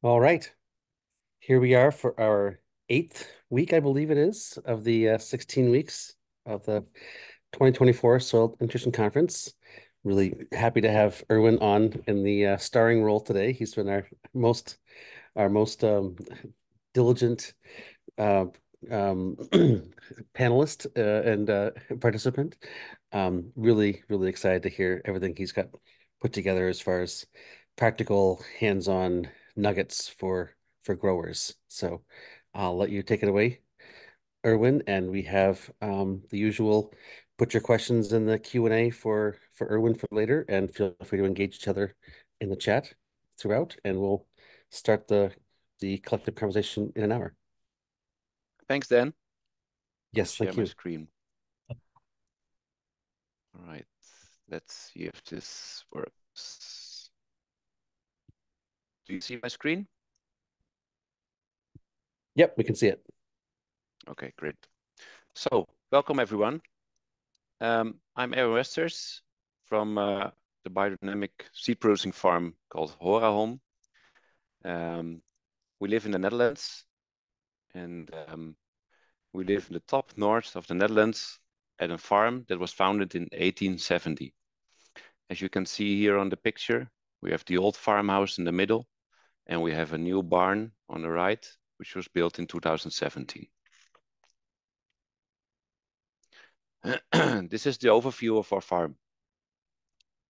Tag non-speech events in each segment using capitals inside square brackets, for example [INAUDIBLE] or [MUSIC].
All right. Here we are for our eighth week, I believe it is, of the uh, 16 weeks of the 2024 Soil Nutrition Conference. Really happy to have Erwin on in the uh, starring role today. He's been our most our most um, diligent uh, um, [CLEARS THROAT] panelist uh, and uh, participant. Um, really, really excited to hear everything he's got put together as far as practical, hands-on nuggets for for growers. So I'll let you take it away, Erwin, and we have um, the usual. Put your questions in the Q and A for for Erwin for later, and feel free to engage each other in the chat throughout, and we'll start the the collective conversation in an hour. Thanks, Dan. Yes, Share thank my you. screen. All right, let's see if this works. Do you see my screen? Yep, we can see it. Okay, great. So, welcome everyone. Um, I'm Erwin Westers from uh, the biodynamic seed producing farm called Horahom. Um, we live in the Netherlands and um, we live in the top north of the Netherlands at a farm that was founded in 1870. As you can see here on the picture, we have the old farmhouse in the middle and we have a new barn on the right, which was built in 2017. [CLEARS THROAT] this is the overview of our farm.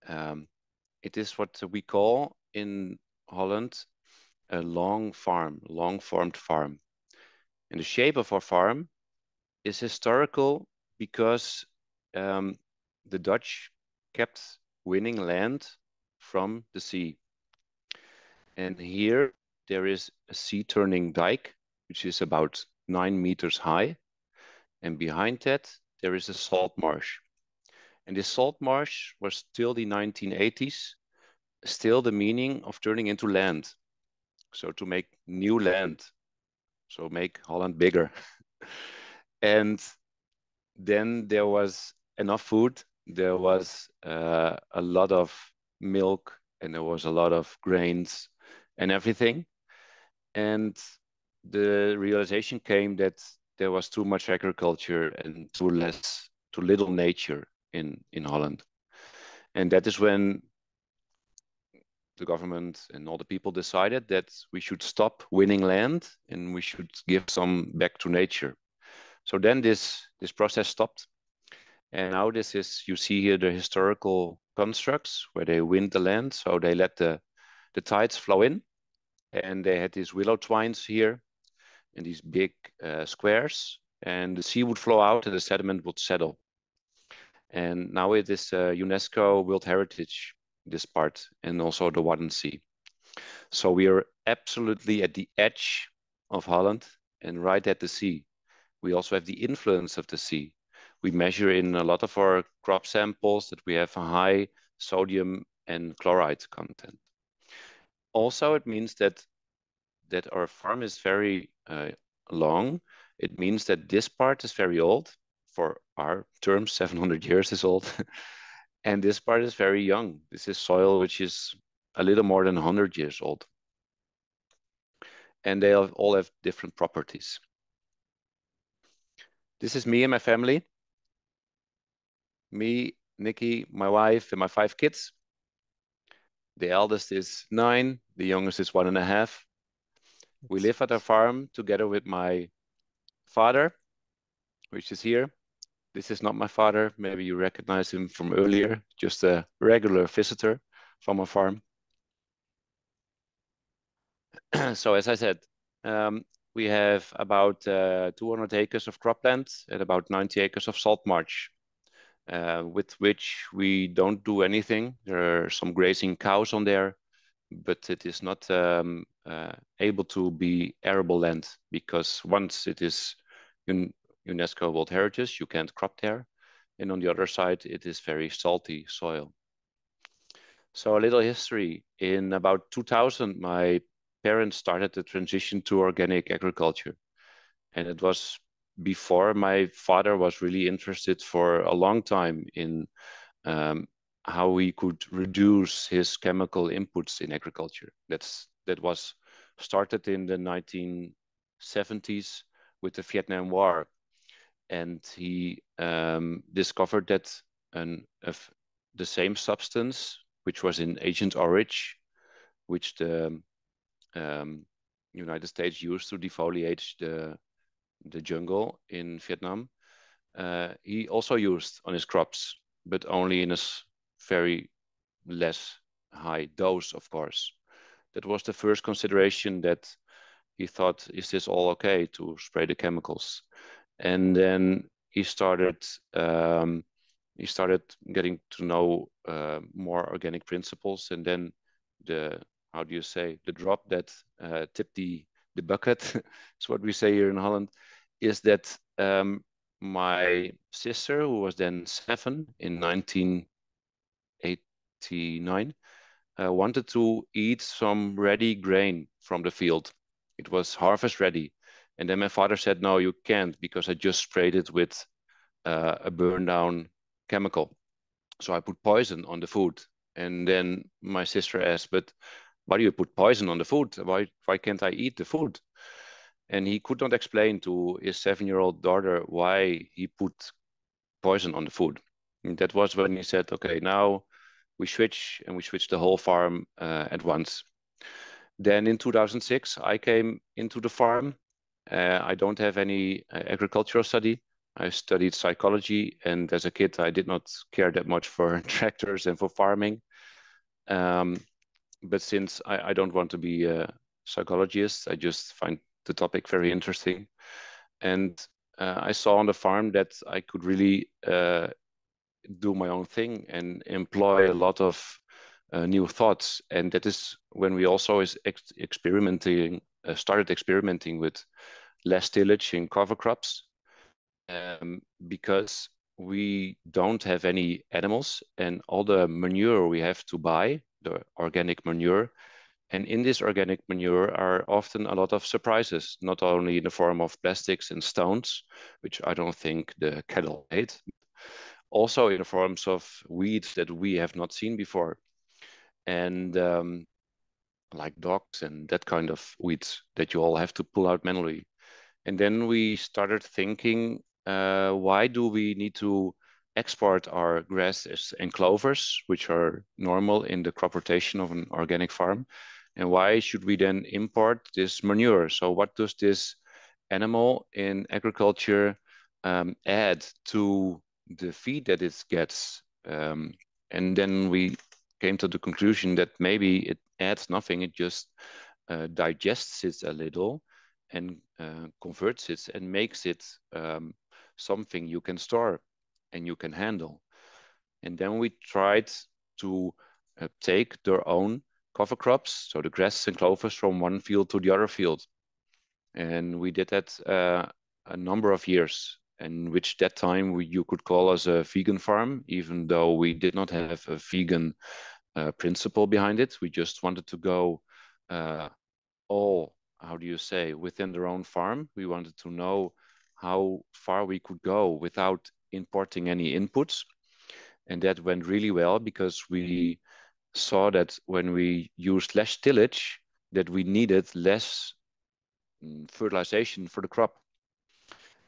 Um, it is what we call in Holland a long farm, long formed farm. And the shape of our farm is historical because um, the Dutch kept winning land from the sea. And here there is a sea turning dike, which is about nine meters high. And behind that, there is a salt marsh. And this salt marsh was till the 1980s, still the meaning of turning into land. So to make new land, so make Holland bigger. [LAUGHS] and then there was enough food. There was uh, a lot of milk and there was a lot of grains and everything. And the realization came that there was too much agriculture and too less, too little nature in, in Holland. And that is when the government and all the people decided that we should stop winning land and we should give some back to nature. So then this this process stopped, and now this is you see here the historical constructs where they win the land. So they let the the tides flow in, and they had these willow twines here, in these big uh, squares, and the sea would flow out and the sediment would settle. And now it is uh, UNESCO World Heritage this part and also the Wadden Sea. So we are absolutely at the edge of Holland and right at the sea. We also have the influence of the sea. We measure in a lot of our crop samples that we have a high sodium and chloride content. Also, it means that that our farm is very uh, long. It means that this part is very old. For our terms, [LAUGHS] 700 years is old. [LAUGHS] and this part is very young. This is soil which is a little more than 100 years old. And they all have different properties. This is me and my family. Me, Nikki, my wife, and my five kids. The eldest is nine, the youngest is one and a half. We live at a farm together with my father, which is here. This is not my father. Maybe you recognize him from earlier, just a regular visitor from a farm. [CLEARS THROAT] so as I said, um, we have about uh, 200 acres of cropland and about 90 acres of salt marsh, uh, with which we don't do anything. There are some grazing cows on there, but it is not um, uh, able to be arable land because once it is UNESCO World Heritage, you can't crop there. And on the other side, it is very salty soil. So a little history. In about 2000, my parents started the transition to organic agriculture. And it was before my father was really interested for a long time in um, how we could reduce his chemical inputs in agriculture. That's that was started in the 1970s with the Vietnam War. And he um, discovered that an, of the same substance, which was in Agent Orange, which the um, United States used to defoliate the, the jungle in Vietnam, uh, he also used on his crops, but only in a very less high dose, of course. That was the first consideration that he thought, is this all okay to spray the chemicals? And then he started um, he started getting to know uh, more organic principles, and then the how do you say the drop that uh, tipped the the bucket [LAUGHS] is what we say here in Holland is that um, my sister, who was then seven in 1989, uh, wanted to eat some ready grain from the field. It was harvest ready. And then my father said, no, you can't because I just sprayed it with uh, a burn down chemical. So I put poison on the food. And then my sister asked, but why do you put poison on the food? Why, why can't I eat the food? and he could not explain to his seven-year-old daughter why he put poison on the food. And that was when he said, "Okay, now we switch, and we switch the whole farm uh, at once." Then in 2006, I came into the farm. Uh, I don't have any uh, agricultural study. I studied psychology, and as a kid, I did not care that much for [LAUGHS] tractors and for farming. Um, but since I, I, don't want to be a psychologist, I just find the topic very interesting. And uh, I saw on the farm that I could really uh, do my own thing and employ a lot of uh, new thoughts. And that is when we also is ex experimenting, uh, started experimenting with less tillage in cover crops, um, because we don't have any animals, and all the manure we have to buy, the organic manure, and in this organic manure are often a lot of surprises, not only in the form of plastics and stones, which I don't think the cattle ate, also in the forms of weeds that we have not seen before. And um, like dogs and that kind of weeds that you all have to pull out manually. And then we started thinking, uh, why do we need to export our grasses and clovers, which are normal in the crop rotation of an organic farm, and why should we then import this manure? So what does this animal in agriculture um, add to the feed that it gets? Um, and then we came to the conclusion that maybe it adds nothing. It just uh, digests it a little and uh, converts it and makes it um, something you can store and you can handle. And then we tried to uh, take their own cover crops, so the grass and clovers from one field to the other field. And we did that uh, a number of years, in which that time we, you could call us a vegan farm, even though we did not have a vegan uh, principle behind it. We just wanted to go uh, all, how do you say, within their own farm. We wanted to know how far we could go without importing any inputs. And that went really well because we saw that when we used less tillage, that we needed less mm, fertilization for the crop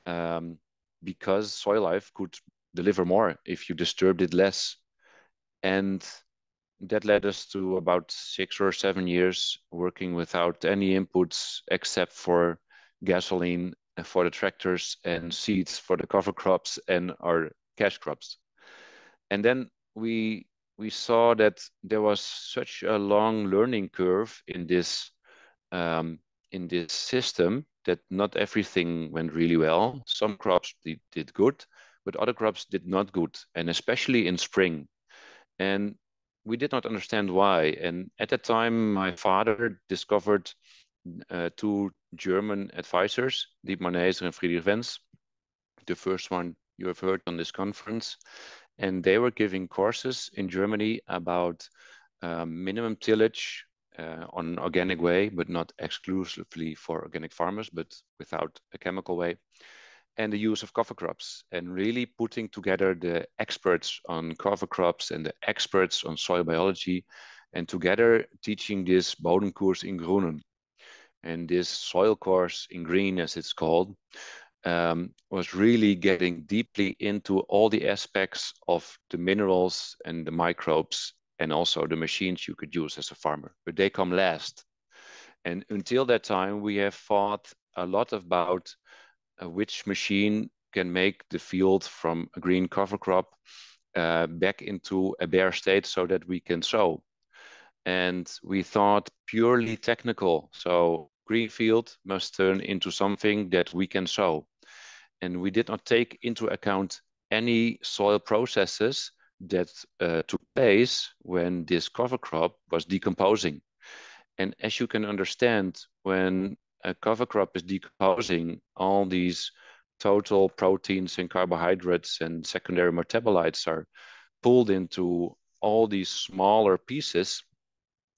um, because soil life could deliver more if you disturbed it less. And that led us to about six or seven years working without any inputs except for gasoline for the tractors and seeds for the cover crops and our cash crops. And then we we saw that there was such a long learning curve in this um, in this system that not everything went really well. Some crops did, did good, but other crops did not good, and especially in spring. And we did not understand why. And at that time, my father discovered uh, two German advisors, Dietmar Näser and Friedrich Wenz. The first one you have heard on this conference and they were giving courses in Germany about um, minimum tillage uh, on an organic way, but not exclusively for organic farmers, but without a chemical way, and the use of cover crops, and really putting together the experts on cover crops and the experts on soil biology, and together teaching this Bodenkurs in Groenen. And this soil course in green, as it's called, um, was really getting deeply into all the aspects of the minerals and the microbes and also the machines you could use as a farmer. But they come last. And until that time, we have thought a lot about uh, which machine can make the field from a green cover crop uh, back into a bare state so that we can sow. And we thought purely technical. So green field must turn into something that we can sow. And we did not take into account any soil processes that uh, took place when this cover crop was decomposing. And as you can understand, when a cover crop is decomposing, all these total proteins and carbohydrates and secondary metabolites are pulled into all these smaller pieces.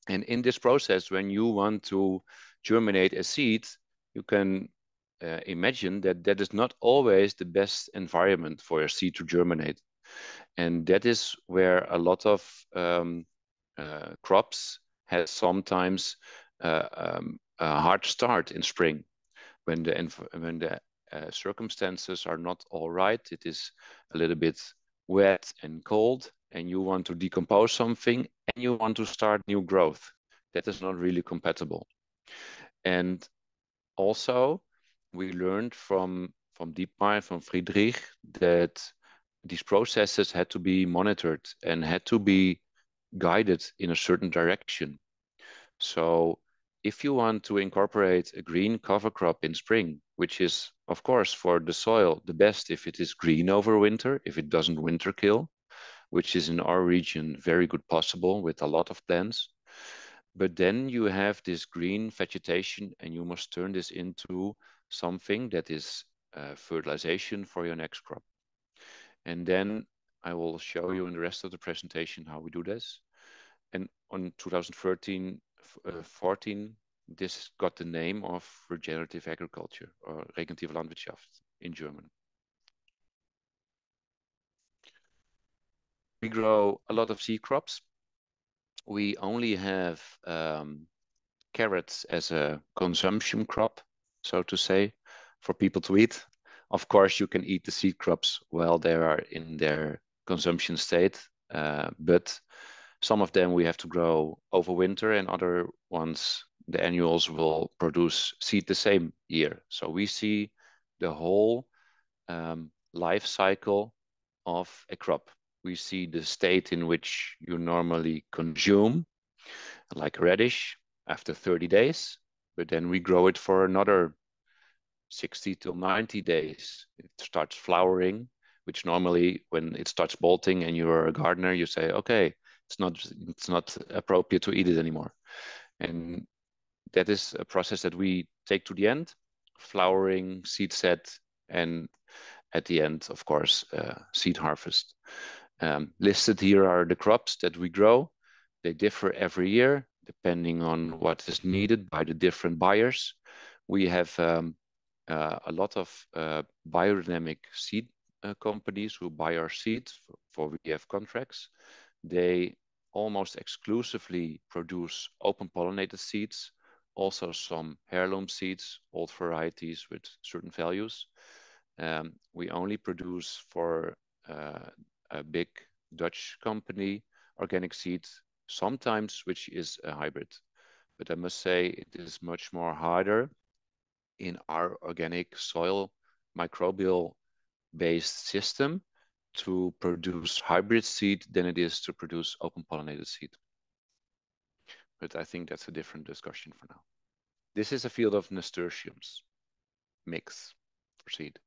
And in this process, when you want to germinate a seed, you can uh, imagine that that is not always the best environment for a seed to germinate. And that is where a lot of um, uh, crops have sometimes uh, um, a hard start in spring when the when the uh, circumstances are not all right. It is a little bit wet and cold, and you want to decompose something and you want to start new growth. That is not really compatible. And also, we learned from from Dietmar, from Friedrich, that these processes had to be monitored and had to be guided in a certain direction. So if you want to incorporate a green cover crop in spring, which is, of course, for the soil, the best if it is green over winter, if it doesn't winter kill, which is in our region very good possible with a lot of plants. But then you have this green vegetation and you must turn this into something that is uh, fertilization for your next crop. And then I will show you in the rest of the presentation how we do this. And on 2013, uh, 14, this got the name of regenerative agriculture or regenerative Landwirtschaft in German. We grow a lot of seed crops. We only have um, carrots as a consumption crop, so to say, for people to eat. Of course, you can eat the seed crops while they are in their consumption state, uh, but some of them we have to grow over winter, and other ones the annuals will produce seed the same year. So we see the whole um, life cycle of a crop. We see the state in which you normally consume, like radish, after 30 days, but then we grow it for another 60 to 90 days. It starts flowering, which normally when it starts bolting and you're a gardener, you say, okay, it's not it's not appropriate to eat it anymore. And that is a process that we take to the end, flowering, seed set, and at the end, of course, uh, seed harvest. Um, listed here are the crops that we grow. They differ every year depending on what is needed by the different buyers. We have um, uh, a lot of uh, biodynamic seed uh, companies who buy our seeds for, for VF contracts. They almost exclusively produce open pollinated seeds, also some heirloom seeds, old varieties with certain values. Um, we only produce for uh, a big Dutch company organic seed, sometimes which is a hybrid. But I must say it is much more harder in our organic soil microbial based system to produce hybrid seed than it is to produce open pollinated seed. But I think that's a different discussion for now. This is a field of nasturtiums, mix for seed.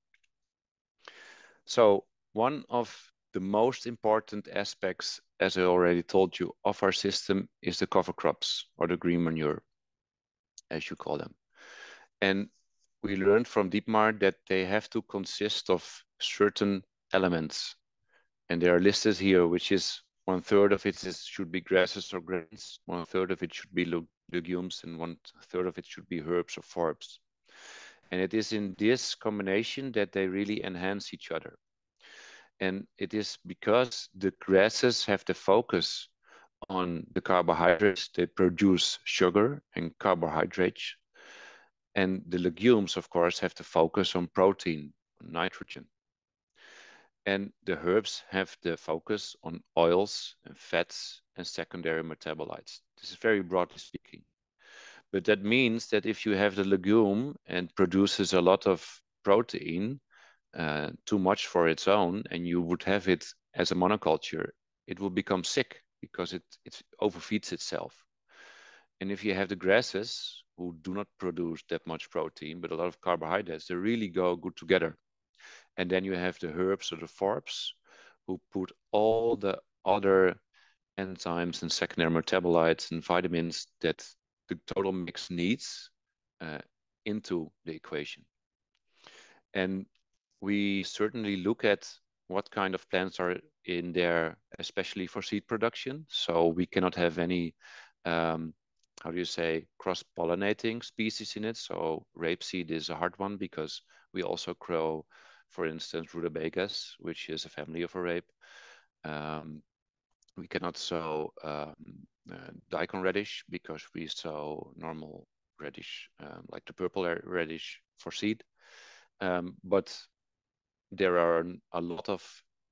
So one of the most important aspects, as I already told you, of our system is the cover crops or the green manure, as you call them. And we learned from Dietmar that they have to consist of certain elements. And they are listed here, which is one third of it is, should be grasses or grains, one third of it should be legumes, and one third of it should be herbs or forbs. And it is in this combination that they really enhance each other. And it is because the grasses have the focus on the carbohydrates, they produce sugar and carbohydrates, And the legumes, of course, have to focus on protein, nitrogen. And the herbs have the focus on oils and fats and secondary metabolites. This is very broadly speaking. But that means that if you have the legume and produces a lot of protein, uh, too much for its own, and you would have it as a monoculture, it will become sick because it, it overfeeds itself. And if you have the grasses who do not produce that much protein, but a lot of carbohydrates, they really go good together. And then you have the herbs or the forbs who put all the other enzymes and secondary metabolites and vitamins that the total mix needs uh, into the equation. And we certainly look at what kind of plants are in there, especially for seed production. So we cannot have any, um, how do you say, cross-pollinating species in it. So rapeseed is a hard one because we also grow, for instance, rutabagas, which is a family of a rape. Um, we cannot sow um, uh, daikon radish because we sow normal radish, um, like the purple radish for seed. Um, but there are a lot of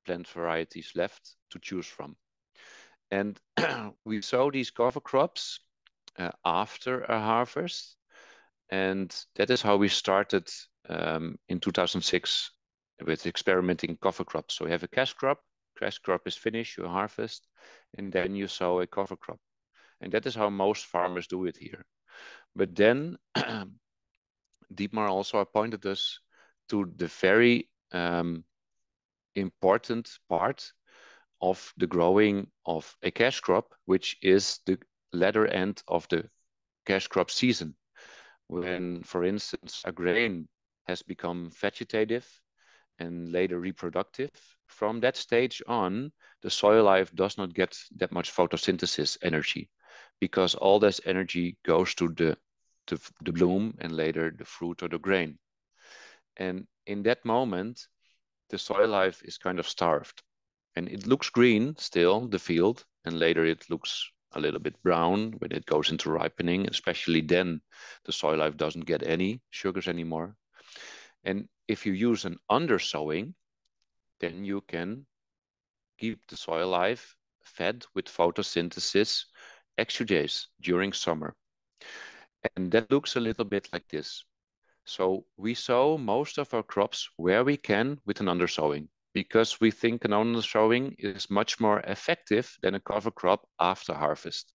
plant varieties left to choose from. And [CLEARS THROAT] we sow these cover crops uh, after a harvest. And that is how we started um, in 2006 with experimenting cover crops. So we have a cash crop, cash crop is finished, you harvest, and then you sow a cover crop. And that is how most farmers do it here. But then [CLEARS THROAT] Dietmar also appointed us to the very um, important part of the growing of a cash crop, which is the latter end of the cash crop season. When, for instance, a grain has become vegetative and later reproductive, from that stage on, the soil life does not get that much photosynthesis energy because all this energy goes to the, to the bloom and later the fruit or the grain. And in that moment, the soil life is kind of starved. And it looks green still, the field, and later it looks a little bit brown when it goes into ripening, especially then the soil life doesn't get any sugars anymore. And if you use an undersowing, then you can keep the soil life fed with photosynthesis exudates during summer. And that looks a little bit like this. So we sow most of our crops where we can with an undersowing because we think an undersowing is much more effective than a cover crop after harvest.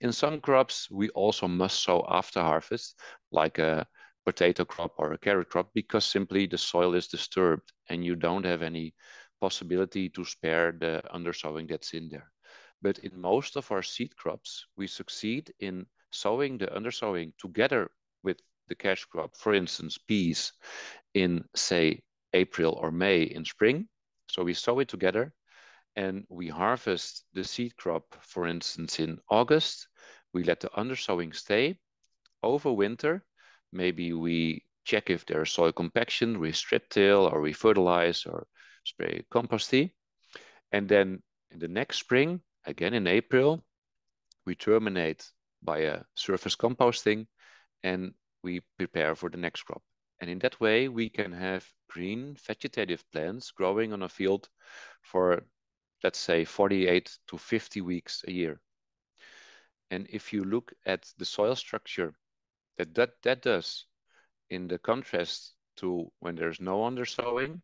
In some crops, we also must sow after harvest, like a potato crop or a carrot crop, because simply the soil is disturbed and you don't have any possibility to spare the undersowing that's in there. But in most of our seed crops, we succeed in sowing the undersowing together with the cash crop, for instance, peas in say April or May in spring. So we sow it together and we harvest the seed crop, for instance, in August. We let the undersowing stay over winter. Maybe we check if there's soil compaction, we strip till or we fertilize or spray compost tea. And then in the next spring, again in April, we terminate by a surface composting and we prepare for the next crop. And in that way, we can have green vegetative plants growing on a field for, let's say, 48 to 50 weeks a year. And if you look at the soil structure that that, that does in the contrast to when there's no undersowing.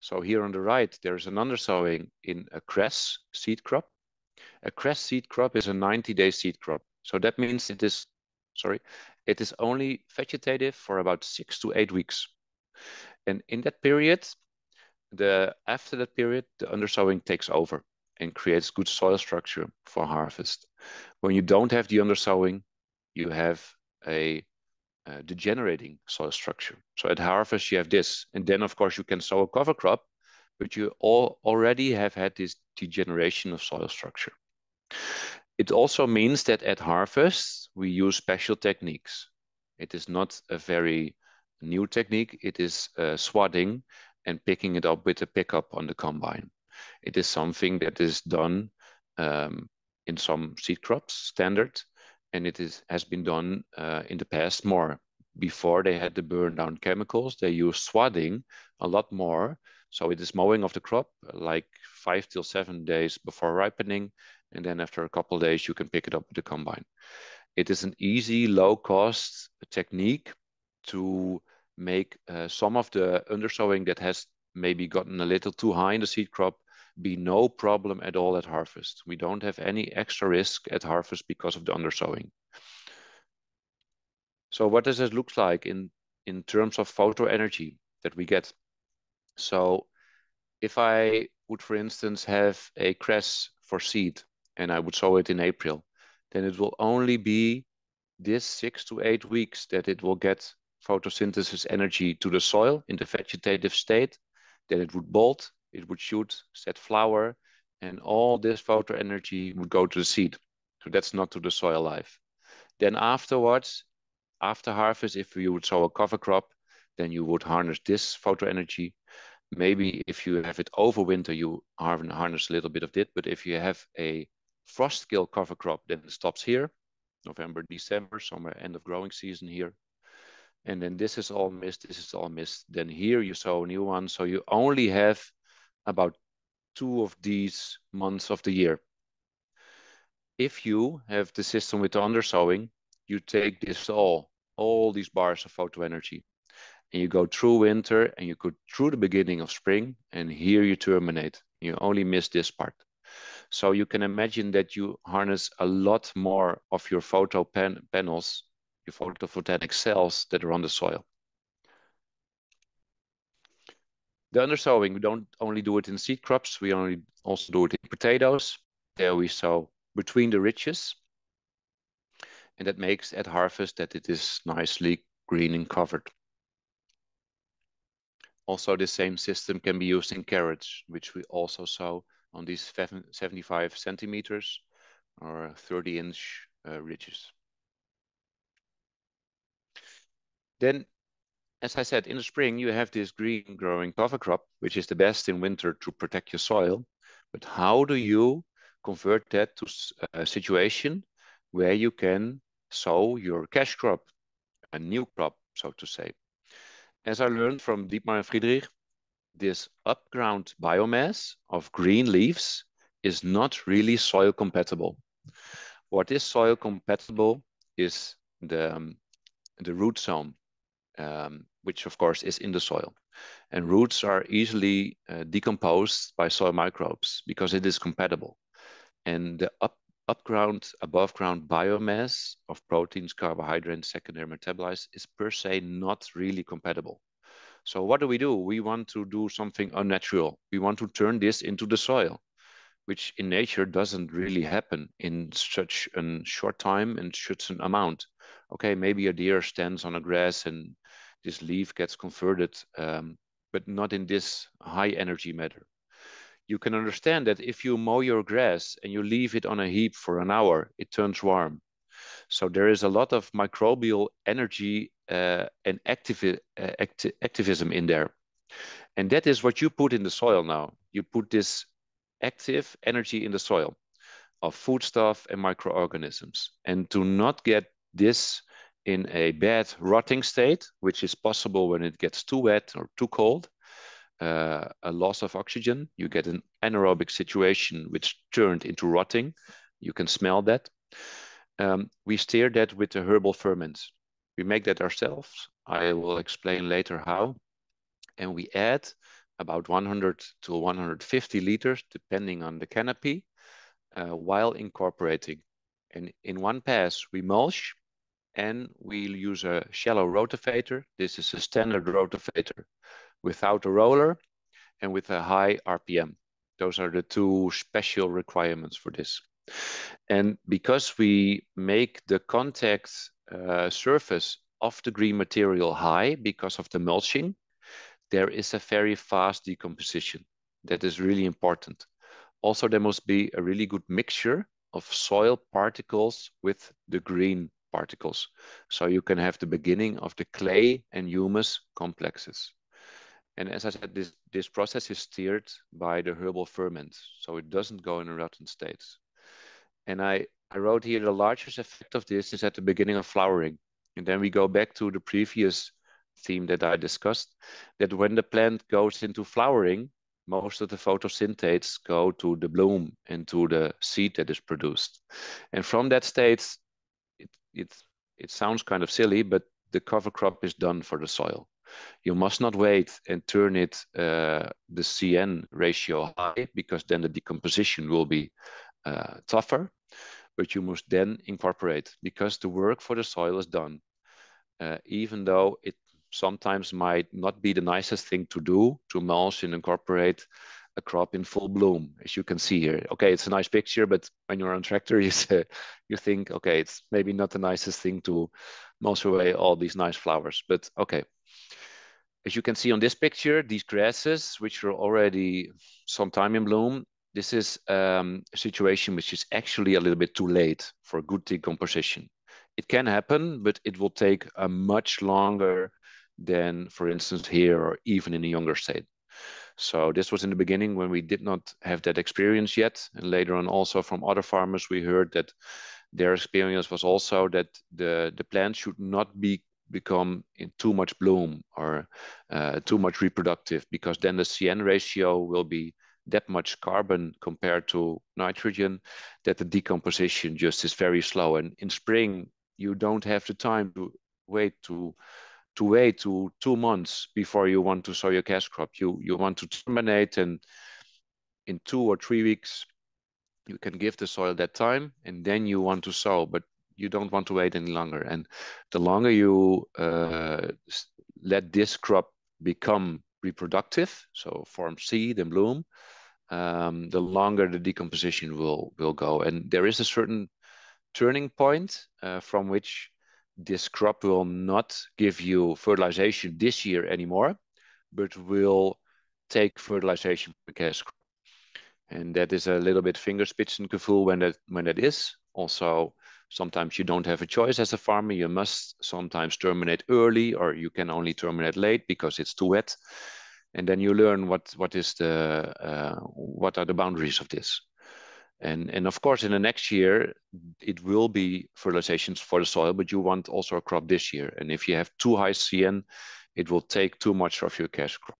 So here on the right, there's an undersowing in a cress seed crop. A cress seed crop is a 90-day seed crop. So that means it is, sorry, it is only vegetative for about six to eight weeks. And in that period, the after that period, the undersowing takes over and creates good soil structure for harvest. When you don't have the undersowing, you have a uh, degenerating soil structure. So at harvest, you have this. And then, of course, you can sow a cover crop, but you all already have had this degeneration of soil structure. It also means that at harvest, we use special techniques. It is not a very new technique. It is uh, swadding and picking it up with a pickup on the combine. It is something that is done um, in some seed crops standard, and it is has been done uh, in the past more before they had the burn down chemicals, they used swadding a lot more. So it is mowing of the crop like five till seven days before ripening. And then after a couple days, you can pick it up with the combine. It is an easy, low cost technique to make uh, some of the undersowing that has maybe gotten a little too high in the seed crop be no problem at all at harvest. We don't have any extra risk at harvest because of the undersowing. So what does it look like in, in terms of photo energy that we get? So if I would, for instance, have a cress for seed and I would sow it in April, then it will only be this six to eight weeks that it will get photosynthesis energy to the soil in the vegetative state. Then it would bolt, it would shoot, set flower, and all this photo energy would go to the seed. So that's not to the soil life. Then afterwards, after harvest, if you would sow a cover crop, then you would harness this photo energy. Maybe if you have it over winter, you harness a little bit of it. But if you have a frost kill cover crop, then stops here, November, December, somewhere end of growing season here. And then this is all missed, this is all missed. Then here you sow a new one. So you only have about two of these months of the year. If you have the system with the undersowing, you take this all, all these bars of photo energy, and you go through winter and you go through the beginning of spring, and here you terminate. You only miss this part. So you can imagine that you harness a lot more of your photo pan panels, your photovoltaic cells that are on the soil. The undersowing, we don't only do it in seed crops, we only also do it in potatoes. There we sow between the ridges. And that makes at harvest that it is nicely green and covered. Also, the same system can be used in carrots, which we also sow on these 75 centimeters or 30 inch uh, ridges. Then as I said, in the spring, you have this green growing cover crop, which is the best in winter to protect your soil. But how do you convert that to a situation where you can sow your cash crop, a new crop, so to say? As I learned from Dietmar and Friedrich, this upground biomass of green leaves is not really soil compatible. What is soil compatible is the, um, the root zone um, which of course is in the soil. And roots are easily uh, decomposed by soil microbes because it is compatible. And the up, up ground, above ground biomass of proteins, carbohydrates, secondary metabolites is per se not really compatible. So what do we do? We want to do something unnatural. We want to turn this into the soil, which in nature doesn't really happen in such a short time and such an amount. Okay, maybe a deer stands on a grass and this leaf gets converted, um, but not in this high energy matter. You can understand that if you mow your grass and you leave it on a heap for an hour, it turns warm. So there is a lot of microbial energy uh, and activi uh, acti activism in there. And that is what you put in the soil now. You put this active energy in the soil of foodstuff and microorganisms. And to not get this in a bad rotting state, which is possible when it gets too wet or too cold, uh, a loss of oxygen, you get an anaerobic situation which turned into rotting. You can smell that. Um, we steer that with the herbal ferments. We make that ourselves. I will explain later how. And we add about 100 to 150 liters, depending on the canopy, uh, while incorporating. And in one pass, we mulch and we'll use a shallow rotavator. This is a standard rotavator without a roller and with a high RPM. Those are the two special requirements for this. And because we make the contact uh, surface of the green material high because of the mulching, there is a very fast decomposition. That is really important. Also, there must be a really good mixture of soil particles with the green particles. So you can have the beginning of the clay and humus complexes. And as I said, this, this process is steered by the herbal ferment, so it doesn't go in a rotten state. And I, I wrote here the largest effect of this is at the beginning of flowering. And then we go back to the previous theme that I discussed, that when the plant goes into flowering, most of the photosynthates go to the bloom and to the seed that is produced. And from that state, it, it, it sounds kind of silly, but the cover crop is done for the soil. You must not wait and turn it uh, the CN ratio high because then the decomposition will be uh, tougher. But you must then incorporate because the work for the soil is done. Uh, even though it sometimes might not be the nicest thing to do to mulch and incorporate a crop in full bloom, as you can see here. Okay, it's a nice picture, but when you're on tractor, [LAUGHS] you say, you think, okay, it's maybe not the nicest thing to mulch away all these nice flowers, but okay. As you can see on this picture, these grasses, which are already some time in bloom, this is um, a situation which is actually a little bit too late for good decomposition. It can happen, but it will take a much longer than, for instance, here or even in a younger state. So this was in the beginning when we did not have that experience yet. And later on also from other farmers, we heard that their experience was also that the, the plant should not be become in too much bloom or uh, too much reproductive because then the CN ratio will be that much carbon compared to nitrogen that the decomposition just is very slow. And in spring, you don't have the time to wait to to wait to two months before you want to sow your cash crop. You you want to terminate and in two or three weeks you can give the soil that time and then you want to sow, but you don't want to wait any longer. And the longer you uh, let this crop become reproductive, so form seed and bloom, um, the longer the decomposition will will go. And there is a certain turning point uh, from which this crop will not give you fertilization this year anymore, but will take fertilization per cash crop. And that is a little bit fingerspitzengefühl when that when that is. Also, sometimes you don't have a choice as a farmer. You must sometimes terminate early, or you can only terminate late because it's too wet. And then you learn what what is the uh, what are the boundaries of this. And, and of course, in the next year, it will be fertilizations for the soil, but you want also a crop this year. And if you have too high CN, it will take too much of your cash crop.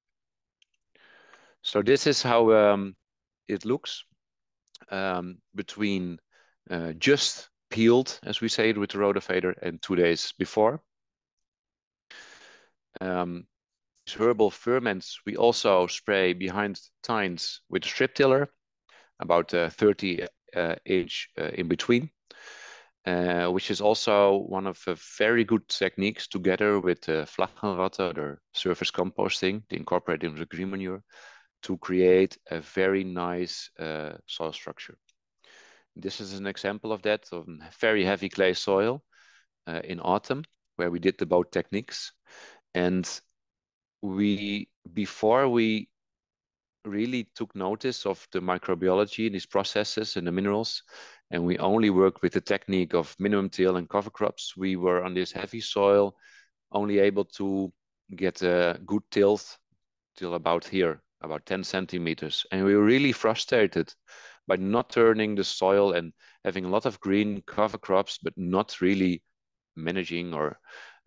So this is how um, it looks um, between uh, just peeled, as we say it with the rotavator, and two days before. Um, herbal ferments we also spray behind tines with a strip tiller about uh, 30 uh, inch uh, in between, which is also one of the very good techniques together with uh, or surface composting, the incorporating the green manure, to create a very nice uh, soil structure. This is an example of that, of very heavy clay soil uh, in autumn, where we did the both techniques. And we, before we really took notice of the microbiology, in these processes and the minerals, and we only worked with the technique of minimum till and cover crops. We were on this heavy soil, only able to get a good tilth till about here, about 10 centimeters. And we were really frustrated by not turning the soil and having a lot of green cover crops, but not really managing or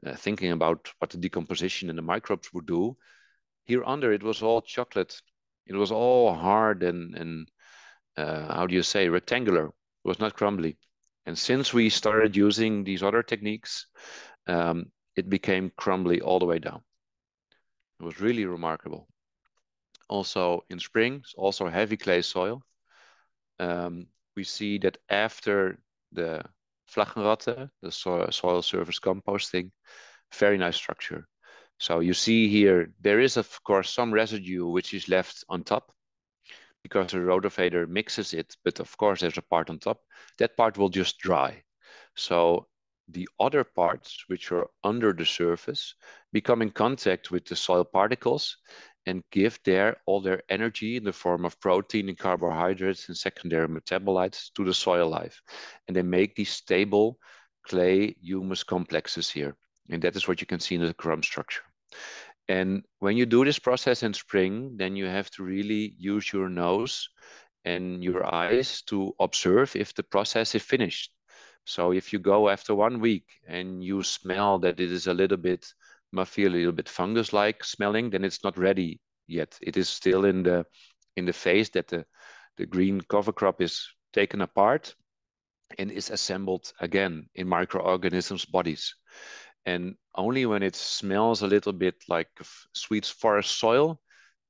uh, thinking about what the decomposition and the microbes would do. Here under, it was all chocolate it was all hard and and uh, how do you say rectangular. It was not crumbly. And since we started using these other techniques, um, it became crumbly all the way down. It was really remarkable. Also in spring, also heavy clay soil. Um, we see that after the Flächenrotte, the soil, soil surface composting, very nice structure. So you see here, there is of course some residue which is left on top because the rotavator mixes it, but of course there's a part on top. That part will just dry. So the other parts which are under the surface become in contact with the soil particles and give there all their energy in the form of protein and carbohydrates and secondary metabolites to the soil life. And they make these stable clay humus complexes here. And that is what you can see in the crumb structure. And when you do this process in spring, then you have to really use your nose and your eyes to observe if the process is finished. So if you go after one week and you smell that it is a little bit muffy, a little bit fungus-like smelling, then it's not ready yet. It is still in the in the phase that the the green cover crop is taken apart and is assembled again in microorganisms' bodies. And only when it smells a little bit like sweet forest soil,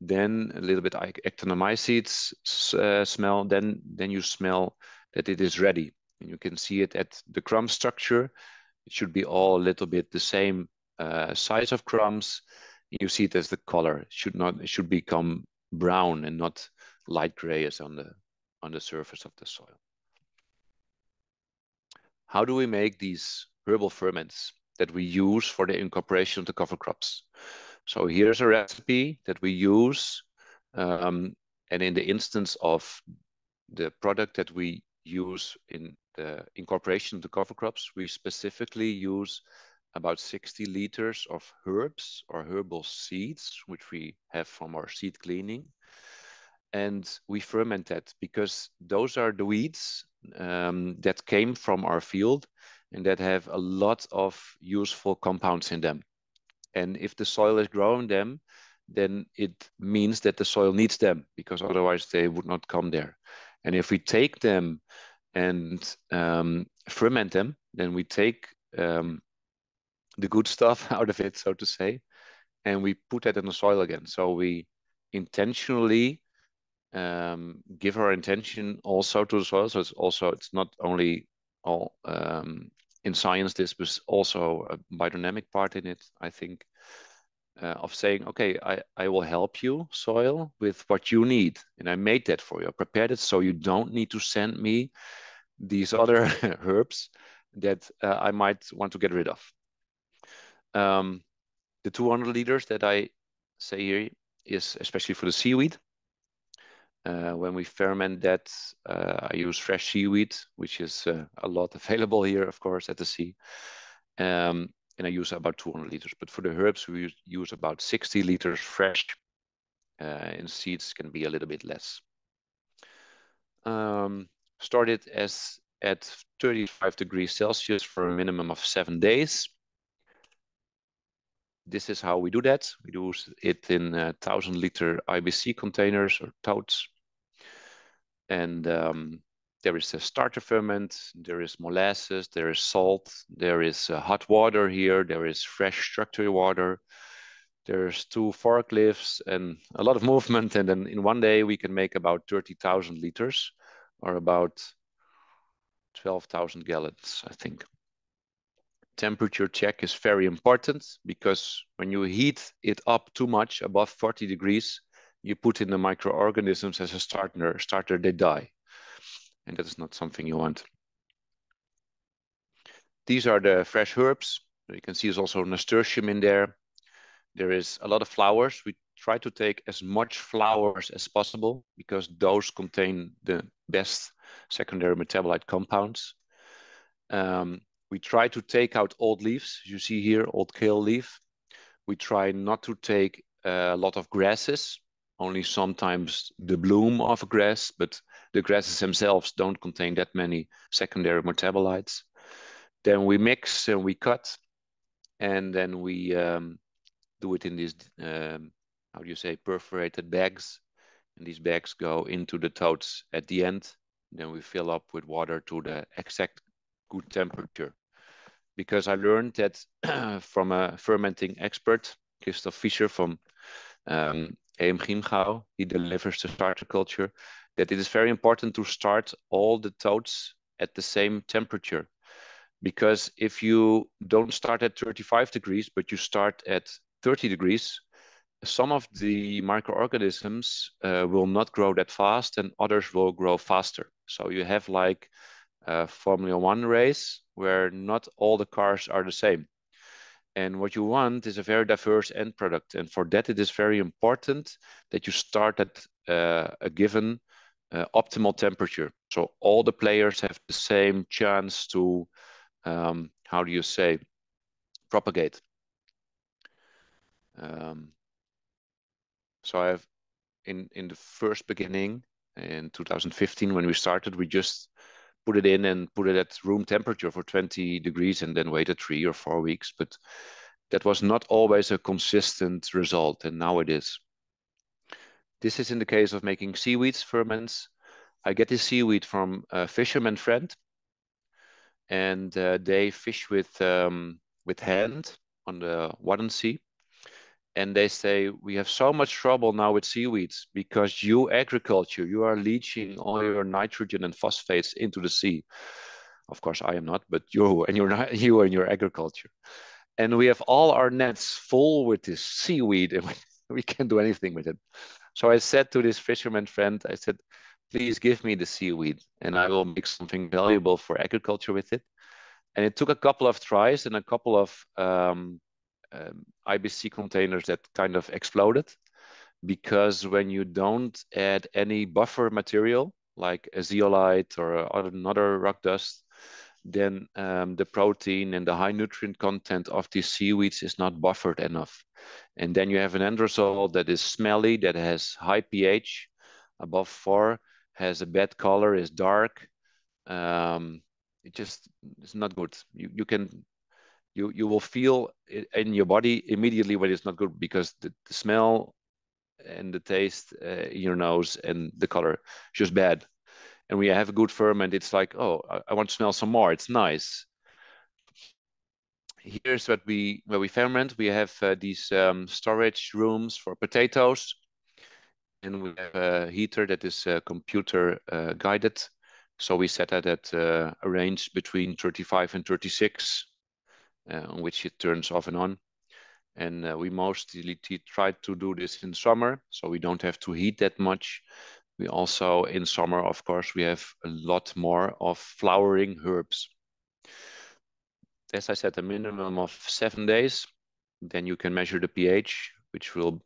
then a little bit like actinomycetes uh, smell, then, then you smell that it is ready. And you can see it at the crumb structure. It should be all a little bit the same uh, size of crumbs. You see it as the color. Should not, it should become brown and not light gray as on the, on the surface of the soil. How do we make these herbal ferments that we use for the incorporation of the cover crops? So here's a recipe that we use. Um, and in the instance of the product that we use in the incorporation of the cover crops, we specifically use about 60 liters of herbs or herbal seeds, which we have from our seed cleaning. And we ferment that because those are the weeds um, that came from our field and that have a lot of useful compounds in them. And if the soil is growing them, then it means that the soil needs them because otherwise they would not come there. And if we take them and um, ferment them, then we take um, the good stuff [LAUGHS] out of it, so to say, and we put that in the soil again. So we intentionally um, give our intention also to the soil. So it's also it's not only all um, in science this, was also a biodynamic part in it. I think uh, of saying, okay, I, I will help you, soil, with what you need. And I made that for you. I prepared it so you don't need to send me these other [LAUGHS] herbs that uh, I might want to get rid of. Um, the 200 liters that I say here is especially for the seaweed. Uh, when we ferment that, uh, I use fresh seaweed, which is uh, a lot [LAUGHS] available here, of course, at the sea. Um, and I use about 200 liters. But for the herbs, we use, about 60 liters fresh, uh, and seeds can be a little bit less. Um, started as at 35 degrees Celsius for a minimum of seven days. This is how we do that. We do it in uh, 1000 liter IBC containers or totes. And um, there is a starter ferment, there is molasses, there is salt, there is uh, hot water here, there is fresh structured water, there's two forklifts and a lot of [LAUGHS] movement. And then in one day we can make about 30,000 liters or about 12,000 gallons, I think. Temperature check is very important because when you heat it up too much above 40 degrees, you put in the microorganisms as a starter, starter they die and that is not something you want. These are the fresh herbs. You can see there's also nasturtium in there. There is a lot of flowers. We try to take as much flowers as possible because those contain the best secondary metabolite compounds. Um, we try to take out old leaves. You see here, old kale leaf. We try not to take uh, a lot of grasses, only sometimes the bloom of a grass, but the grasses themselves don't contain that many secondary metabolites. Then we mix and we cut, and then we um, do it in these, um, how do you say, perforated bags. And these bags go into the totes at the end. Then we fill up with water to the exact good temperature. Because I learned that [CLEARS THROAT] from a fermenting expert, Christoph Fischer from um, Chiemgau, he delivers the starter culture that it is very important to start all the totes at the same temperature. Because if you don't start at 35 degrees, but you start at 30 degrees, some of the microorganisms uh, will not grow that fast and others will grow faster. So you have like a Formula One race where not all the cars are the same. And what you want is a very diverse end product. And for that, it is very important that you start at uh, a given uh, optimal temperature. So all the players have the same chance to, um, how do you say, propagate. Um, so I have in in the first beginning in 2015 when we started, we just put it in and put it at room temperature for 20 degrees and then waited three or four weeks. But that was not always a consistent result, and now it is. This is in the case of making seaweeds ferments. I get this seaweed from a fisherman friend, and uh, they fish with um, with hand on the Wadden Sea. And they say, we have so much trouble now with seaweeds because you agriculture, you are leaching all your nitrogen and phosphates into the sea. Of course, I am not, but you [LAUGHS] and you and your agriculture. And we have all our nets full with this seaweed and [LAUGHS] we, we can't do anything with it. So I said to this fisherman friend, I said, please give me the seaweed and I will make something valuable for agriculture with it. And it took a couple of tries and a couple of um, um, IBC containers that kind of exploded because when you don't add any buffer material like a zeolite or another rock dust, then um, the protein and the high nutrient content of these seaweeds is not buffered enough. And then you have an androsol that is smelly, that has high pH, above four, has a bad color, is dark. Um, it just is not good. You, you can you you will feel in your body immediately when it's not good because the, the smell and the taste uh, in your nose and the color just bad. And we have a good ferment it's like oh I, I, want to smell some more. It's nice. Here's what we where we ferment. We have uh, these um, storage rooms for potatoes. And we have a heater that is uh, computer uh, guided. So we set that at uh, a range between 35 and 36 uh, on which it turns off and on. And uh, we mostly try to do this in summer, so we don't have to heat that much. We also, in summer, of course, we have a lot more of flowering herbs. As I said, a minimum of seven days. Then you can measure the pH, which will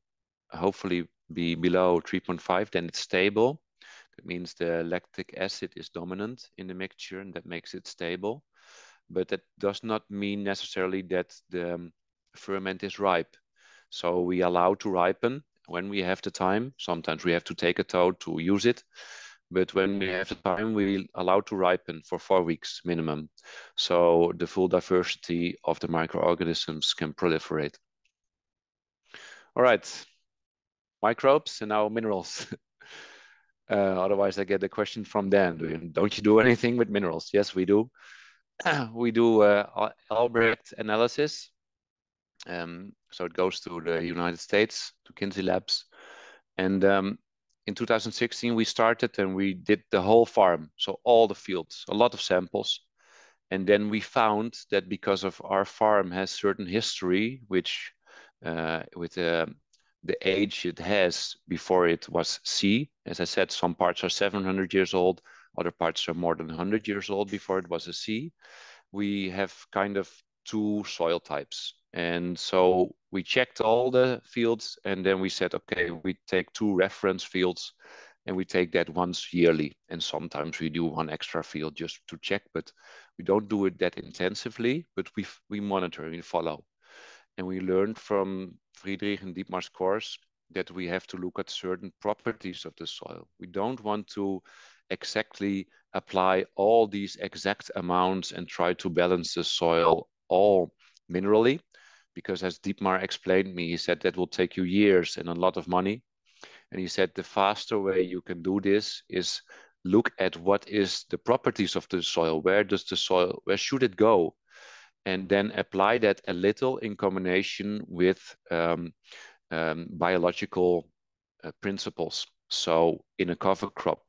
hopefully be below 3.5, then it's stable. That means the lactic acid is dominant in the mixture and that makes it stable but that does not mean necessarily that the um, ferment is ripe. So we allow to ripen when we have the time. Sometimes we have to take a toad to use it, but when we have the time, we allow to ripen for four weeks minimum. So the full diversity of the microorganisms can proliferate. All right, microbes and now minerals. [LAUGHS] uh, otherwise, I get a question from Dan. Don't you do anything with minerals? Yes, we do. [CLEARS THROAT] we do uh, Albrecht analysis. Um, so it goes to the United States, to Kinsey Labs. And um, in 2016, we started and we did the whole farm. So all the fields, a lot of samples. And then we found that because of our farm has certain history, which uh, with uh, the age it has before it was sea, as I said, some parts are 700 years old, other parts are more than 100 years old before it was a sea. We have kind of two soil types. And so we checked all the fields and then we said, okay, we take two reference fields and we take that once yearly. And sometimes we do one extra field just to check, but we don't do it that intensively, but we, we monitor and follow. And we learned from Friedrich and Dietmar's course that we have to look at certain properties of the soil. We don't want to exactly apply all these exact amounts and try to balance the soil all minerally because as Dietmar explained me, he said that will take you years and a lot of money. And he said the faster way you can do this is look at what is the properties of the soil. Where does the soil, where should it go? And then apply that a little in combination with um, um, biological uh, principles. So in a cover crop,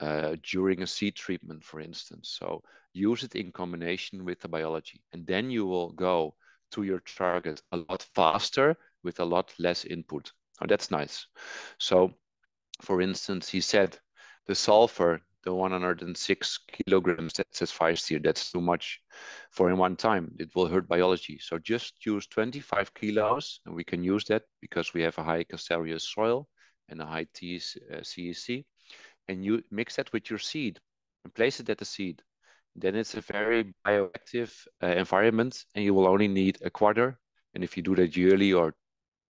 uh, during a seed treatment, for instance. So use it in combination with the biology, and then you will go to your target a lot faster with a lot less input. Oh, that's nice. So, for instance, he said the sulfur, the 106 kilograms that says here, that's too much for in one time. It will hurt biology. So just use 25 kilos, and we can use that because we have a high calcareous soil and a high TCEC and you mix that with your seed and place it at the seed. Then it's a very bioactive uh, environment and you will only need a quarter. And if you do that yearly or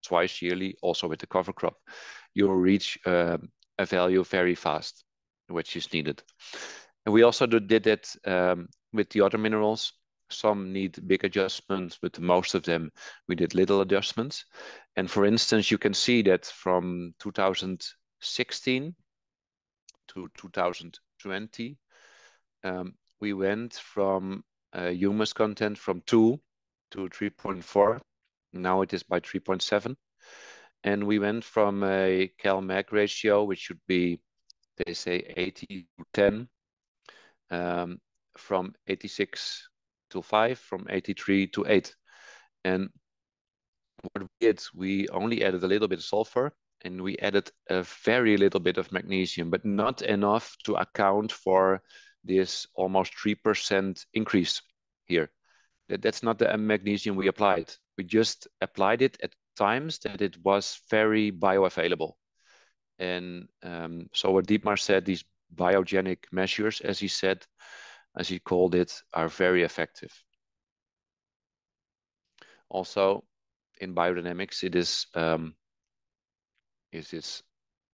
twice yearly, also with the cover crop, you will reach uh, a value very fast, which is needed. And we also did it um, with the other minerals. Some need big adjustments, but most of them we did little adjustments. And for instance, you can see that from 2016 to 2020, um, we went from uh, humus content from 2 to 3.4. Now it is by 3.7. And we went from a Cal-Mag ratio, which should be, they say 80 to 10, um, from 86 to 5, from 83 to 8. And what we did, we only added a little bit of sulfur and we added a very little bit of magnesium, but not enough to account for this almost 3% increase here. That, that's not the magnesium we applied. We just applied it at times that it was very bioavailable. And um, so what Dietmar said, these biogenic measures, as he said, as he called it, are very effective. Also, in biodynamics, it is um, is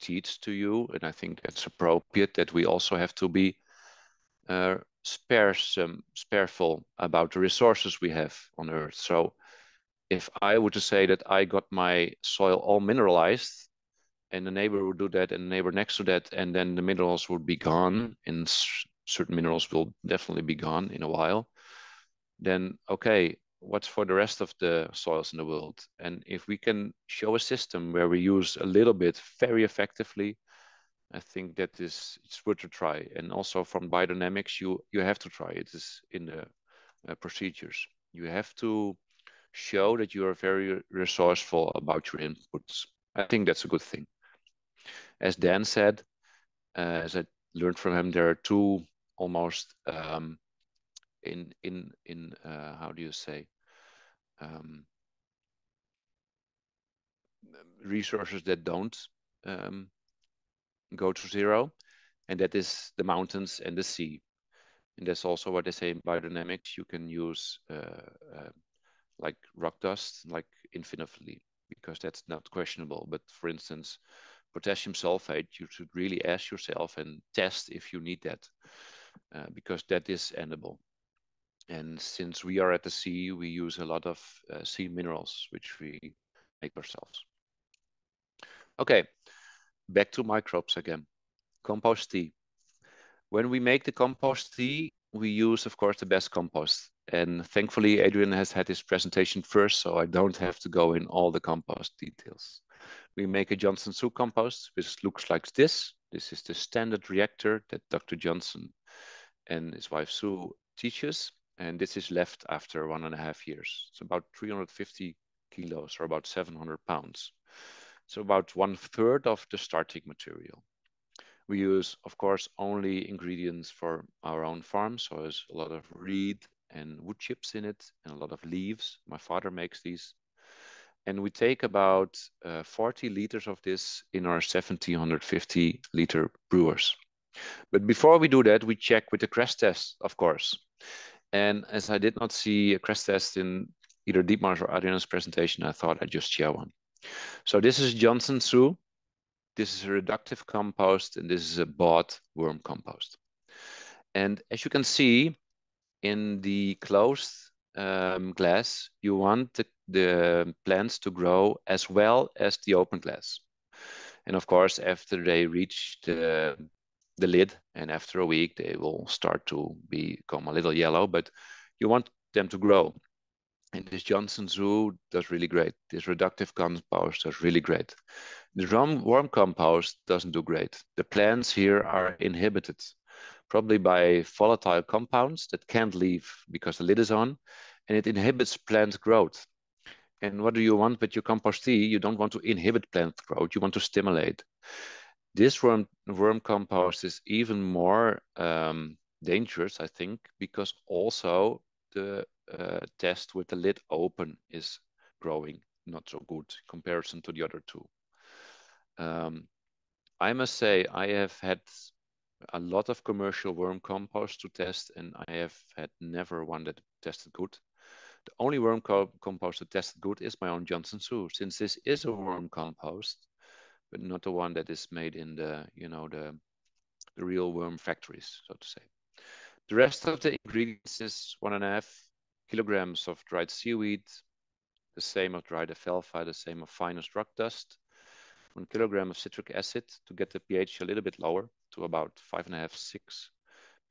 teach to you, and I think that's appropriate that we also have to be uh, sparesome, spareful about the resources we have on Earth. So, if I were to say that I got my soil all mineralized, and the neighbor would do that, and the neighbor next to that, and then the minerals would be gone, and certain minerals will definitely be gone in a while, then okay, what's for the rest of the soils in the world? And if we can show a system where we use a little bit very effectively, I think that is it's worth to try. And also from biodynamics, you you have to try it is in the uh, procedures. You have to show that you are very resourceful about your inputs. I think that's a good thing. As Dan said, uh, as I learned from him, there are two almost um, in in in uh, how do you say um, resources that don't um, go to zero, and that is the mountains and the sea. And that's also what they say in biodynamics. You can use uh, uh, like rock dust, like infinitely, because that's not questionable. But for instance, potassium sulfate, you should really ask yourself and test if you need that, uh, because that is endable. And since we are at the sea, we use a lot of uh, sea minerals, which we make ourselves. Okay, back to microbes again. Compost tea. When we make the compost tea, we use, of course, the best compost. And thankfully, Adrian has had his presentation first, so I don't have to go in all the compost details. We make a Johnson Su compost, which looks like this. This is the standard reactor that Dr. Johnson and his wife Sue teaches. And this is left after one and a half years. It's about 350 kilos or about 700 pounds. So about one third of the starting material. We use, of course, only ingredients for our own farm. So there's a lot of reed and wood chips in it and a lot of leaves. My father makes these. And we take about uh, 40 liters of this in our 1750 liter brewers. But before we do that, we check with the crash test, of course. And as I did not see a crash test in either Dietmar's or Adrian's presentation, I thought I'd just share one. So this is Johnson Su. This is a reductive compost, and this is a bought worm compost. And as you can see in the closed um, glass, you want the, the plants to grow as well as the open glass. And of course, after they reach the the lid and after a week they will start to become a little yellow but you want them to grow and this Johnson Su does really great. This reductive compost does really great. The worm compost doesn't do great. The plants here are inhibited, probably by volatile compounds that can't leave because the lid is on, and it inhibits plant growth. And what do you want with your compost tea? You don't want to inhibit plant growth, you want to stimulate. This worm, worm compost is even more um, dangerous, I think, because also the uh, test with the lid open is growing not so good comparison to the other two. Um, I must say I have had a lot of commercial worm compost to test and I have had never one that tested good. The only worm co compost that tested good is my own Johnson Su, since this is a worm compost but not the one that is made in the you know the the real worm factories, so to say. The rest of the ingredients is one and a half kilograms of dried seaweed, the same of dried alfalfa, the same of finest rock dust, one kilogram of citric acid to get the pH a little bit lower to about five and a half, six,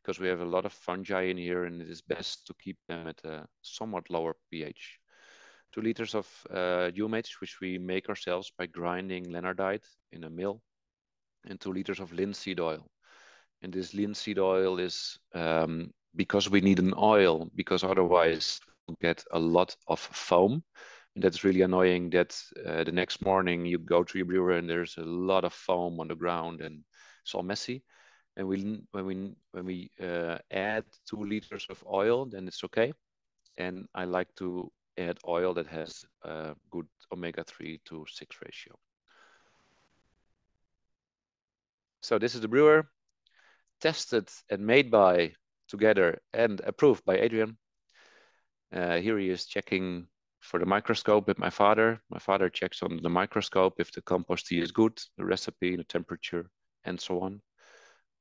because we have a lot of fungi in here and it is best to keep them at a somewhat lower pH. Two liters of uh, which we make ourselves by grinding leonardite in a mill, and two liters of linseed oil. And this linseed oil is um, because we need an oil, because otherwise we'll get a lot of foam. And that's really annoying that uh, the next morning you go to your brewer and there's a lot of foam on the ground and it's all messy. And we, when we, when we uh, add two liters of oil, then it's okay. And I like to add oil that has a good omega-3 to 6 ratio. So this is the brewer tested and made by together and approved by Adrian. Uh, here he is checking for the microscope with my father. My father checks on the microscope if the compost tea is good, the recipe, the temperature, and so on.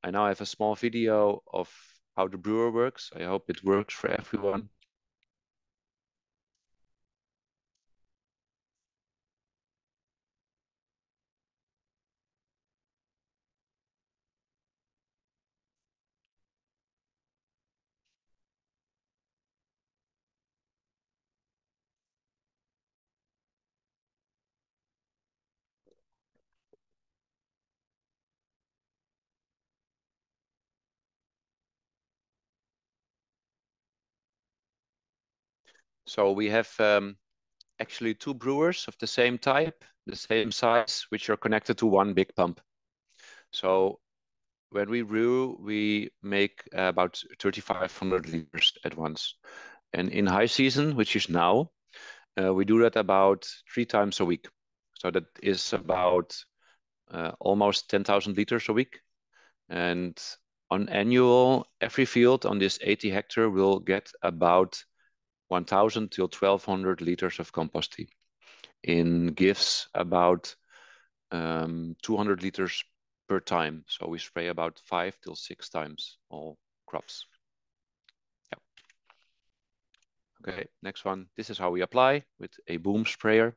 I now have a small video of how the brewer works. I hope it works for everyone. So we have um, actually two brewers of the same type, the same size, which are connected to one big pump. So when we brew, we make about 3,500 liters at once. And in high season, which is now, uh, we do that about three times a week. So that is about uh, almost 10,000 liters a week. And on annual, every field on this 80 hectare will get about 1,000 till 1,200 liters of compost tea. In gives about um, 200 liters per time. So we spray about five till six times all crops. Yeah. Okay, next one. This is how we apply with a boom sprayer,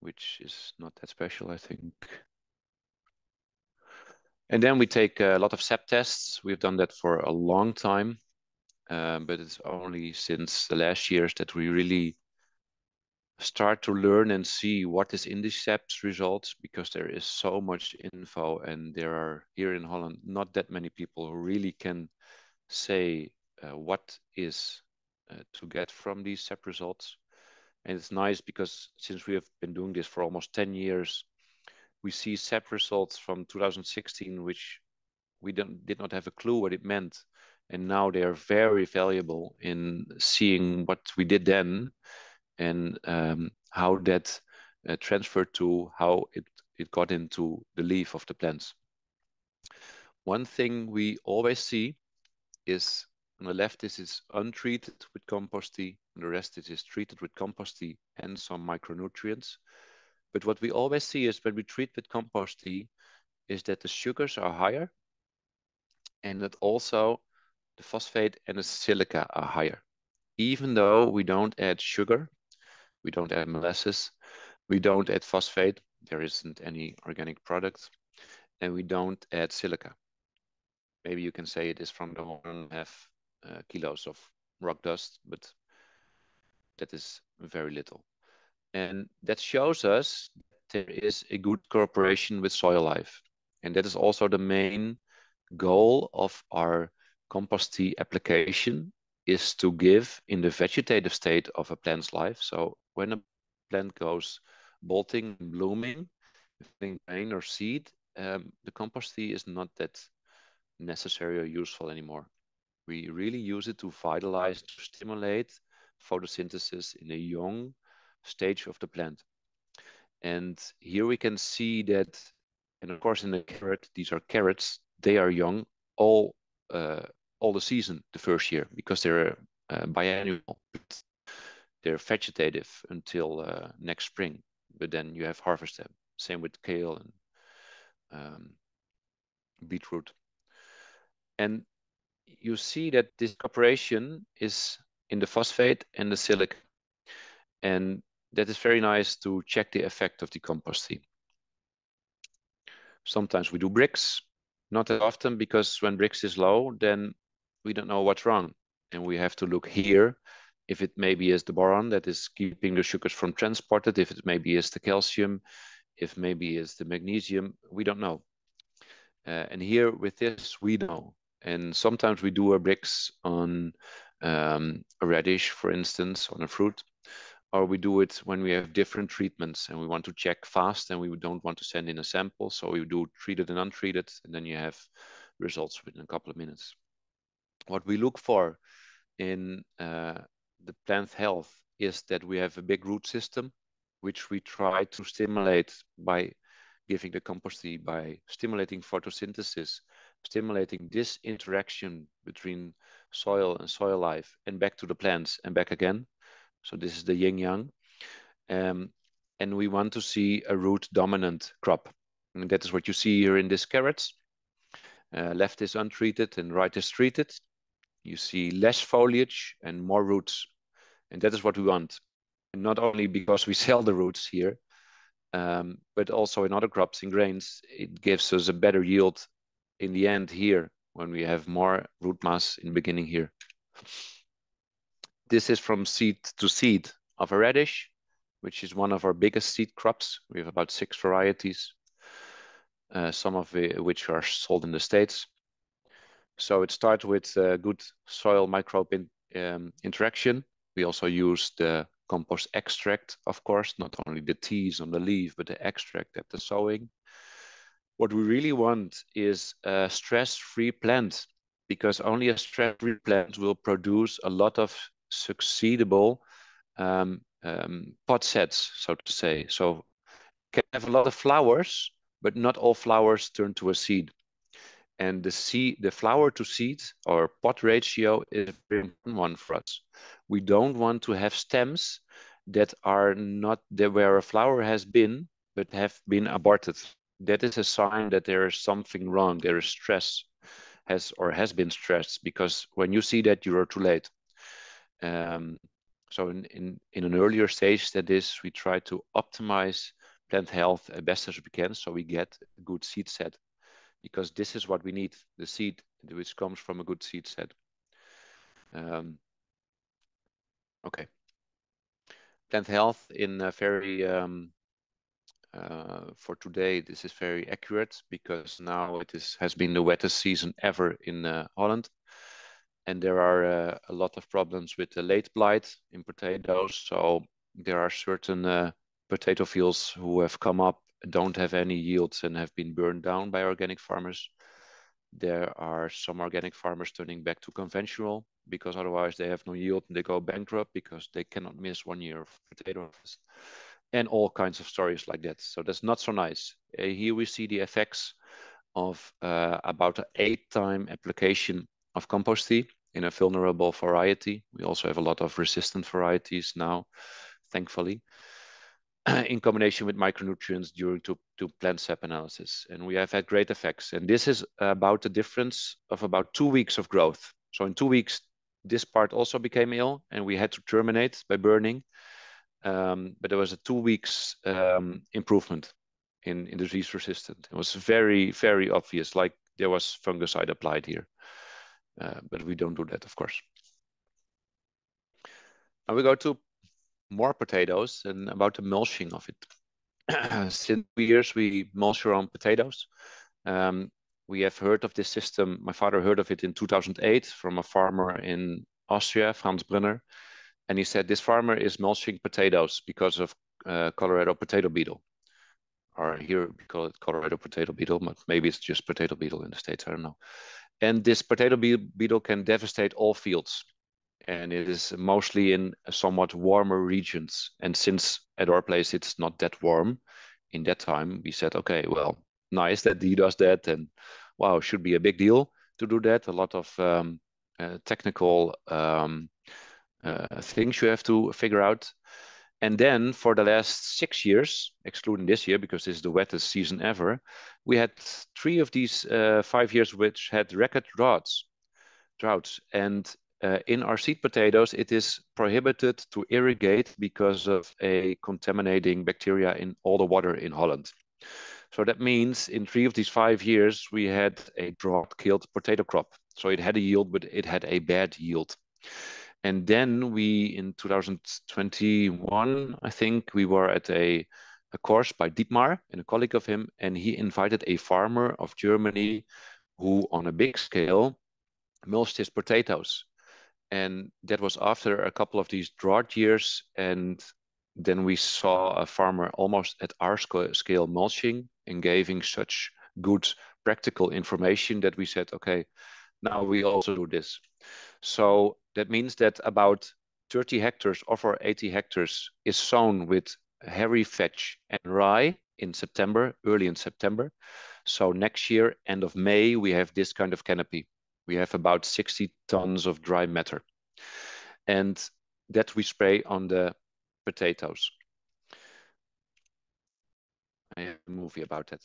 which is not that special, I think. And then we take a lot of sap tests. We've done that for a long time. Um, but it's only since the last years that we really start to learn and see what is in the saps results because there is so much info and there are here in Holland not that many people who really can say uh, what is uh, to get from these sap results. And it's nice because since we have been doing this for almost 10 years, we see sap results from 2016, which we did not have a clue what it meant and now they are very valuable in seeing what we did then and um, how that uh, transferred to how it, it got into the leaf of the plants. One thing we always see is on the left this is untreated with compost tea, and the rest is treated with compost tea and some micronutrients. But what we always see is when we treat with compost tea is that the sugars are higher and that also the phosphate and the silica are higher. Even though we don't add sugar, we don't add molasses, we don't add phosphate, there isn't any organic product, and we don't add silica. Maybe you can say it is from the one and a half uh, kilos of rock dust, but that is very little. And that shows us that there is a good cooperation with soil life. And that is also the main goal of our compost tea application is to give in the vegetative state of a plant's life. So when a plant goes bolting, blooming, grain or seed, um, the compost tea is not that necessary or useful anymore. We really use it to vitalize, to stimulate photosynthesis in a young stage of the plant. And here we can see that, and of course in the carrot, these are carrots, they are young all uh, all the season the first year because they're uh, biannual. They're vegetative until uh, next spring, but then you have harvest them. Same with kale and um, beetroot. And you see that this cooperation is in the phosphate and the silica. And that is very nice to check the effect of the composting. Sometimes we do Brix, not that often because when Brix is low, then we don't know what's wrong. And we have to look here if it maybe is the boron that is keeping the sugars from transported, if it maybe is the calcium, if maybe is the magnesium, we don't know. Uh, and here with this, we know. And sometimes we do a Brix on um, a radish, for instance, on a fruit, or we do it when we have different treatments and we want to check fast and we don't want to send in a sample. So we do treated and untreated, and then you have results within a couple of minutes. What we look for in uh, the plant health is that we have a big root system, which we try to stimulate by giving the compost tea, by stimulating photosynthesis, stimulating this interaction between soil and soil life and back to the plants and back again. So this is the yin yang. Um, and we want to see a root dominant crop. And that is what you see here in this carrots. Uh, left is untreated and right is treated. You see less foliage and more roots. And that is what we want. And not only because we [LAUGHS] sell the roots here, um, but also in other crops in grains, it gives us a better yield in the end here when we have more root mass in the beginning here. This is from seed to seed of a radish, which is one of our biggest seed crops. We have about six varieties, uh, some of which are sold in the States. So it starts with good soil microbe in, um, interaction. We also use the compost extract, of course, not only the teas on the leaf, but the extract at the sowing. What we really want is a stress-free plant because only a stress-free plant will produce a lot of succeedable um, um, pod sets, so to say. So can have a lot of flowers, but not all flowers turn to a seed. And the seed, the flower to seed or pod ratio is one for us. We don't want to have stems that are not there where a flower has been, but have been aborted. That is a sign that there is something wrong. There is stress has or has been stressed because when you see that you are too late. Um, so in, in, in an earlier stage that is, we try to optimize plant health as best as we can so we get a good seed set because this is what we need, the seed which comes from a good seed set. Um, okay. Plant health in a very, um, uh, for today, this is very accurate because now it is has been the wettest season ever in uh, Holland and there are uh, a lot of problems with the late blight in potatoes. So there are certain uh, potato fields who have come up, don't have any yields, and have been burned down by organic farmers. There are some organic farmers turning back to conventional because otherwise they have no yield and they go bankrupt because they cannot miss one year of potato harvest. And all kinds of stories like that. So that's not so nice. Uh, here we see the effects of uh, about an eight time application of compost tea in a vulnerable variety. We also have a lot of resistant varieties now, thankfully, [CLEARS THROAT] in combination with micronutrients during to, to plant sap analysis. And we have had great effects. And this is about the difference of about two weeks of growth. So in two weeks, this part also became ill and we had to terminate by burning. Um, but there was a two weeks um, improvement in, in disease resistant. It was very, very obvious, like there was fungicide applied here. Uh, but we don't do that, of course. And we go to more potatoes and about the mulching of it. [CLEARS THROAT] Since years, we mulch own potatoes. Um, we have heard of this system. My father heard of it in 2008 from a farmer in Austria, Franz Brunner. And he said, this farmer is mulching potatoes because of uh, Colorado potato beetle. Or here we call it Colorado potato beetle, but maybe it's just potato beetle in the States, I don't know. And this potato beetle can devastate all fields. And it is mostly in somewhat warmer regions. And since at our place it's not that warm, in that time we said, okay, well, nice that he does that. And wow, should be a big deal to do that. A lot of um, uh, technical um, uh, things you have to figure out. And then for the last six years, excluding this year because this is the wettest season ever, we had three of these uh, five years which had record droughts. Droughts, and uh, in our seed potatoes, it is prohibited to irrigate because of a contaminating bacteria in all the water in Holland. So that means in three of these five years, we had a drought-killed potato crop. So it had a yield, but it had a bad yield. And then we, in 2021, I think we were at a, a course by Dietmar and a colleague of him, and he invited a farmer of Germany who, on a big scale, mulched his potatoes and that was after a couple of these drought years and then we saw a farmer almost at our scale mulching and giving such good practical information that we said okay now we also do this so that means that about 30 hectares of our 80 hectares is sown with hairy vetch and rye in September, early in September. So next year, end of May, we have this kind of canopy we have about 60 tons of dry matter. And that we spray on the potatoes. I have a movie about that.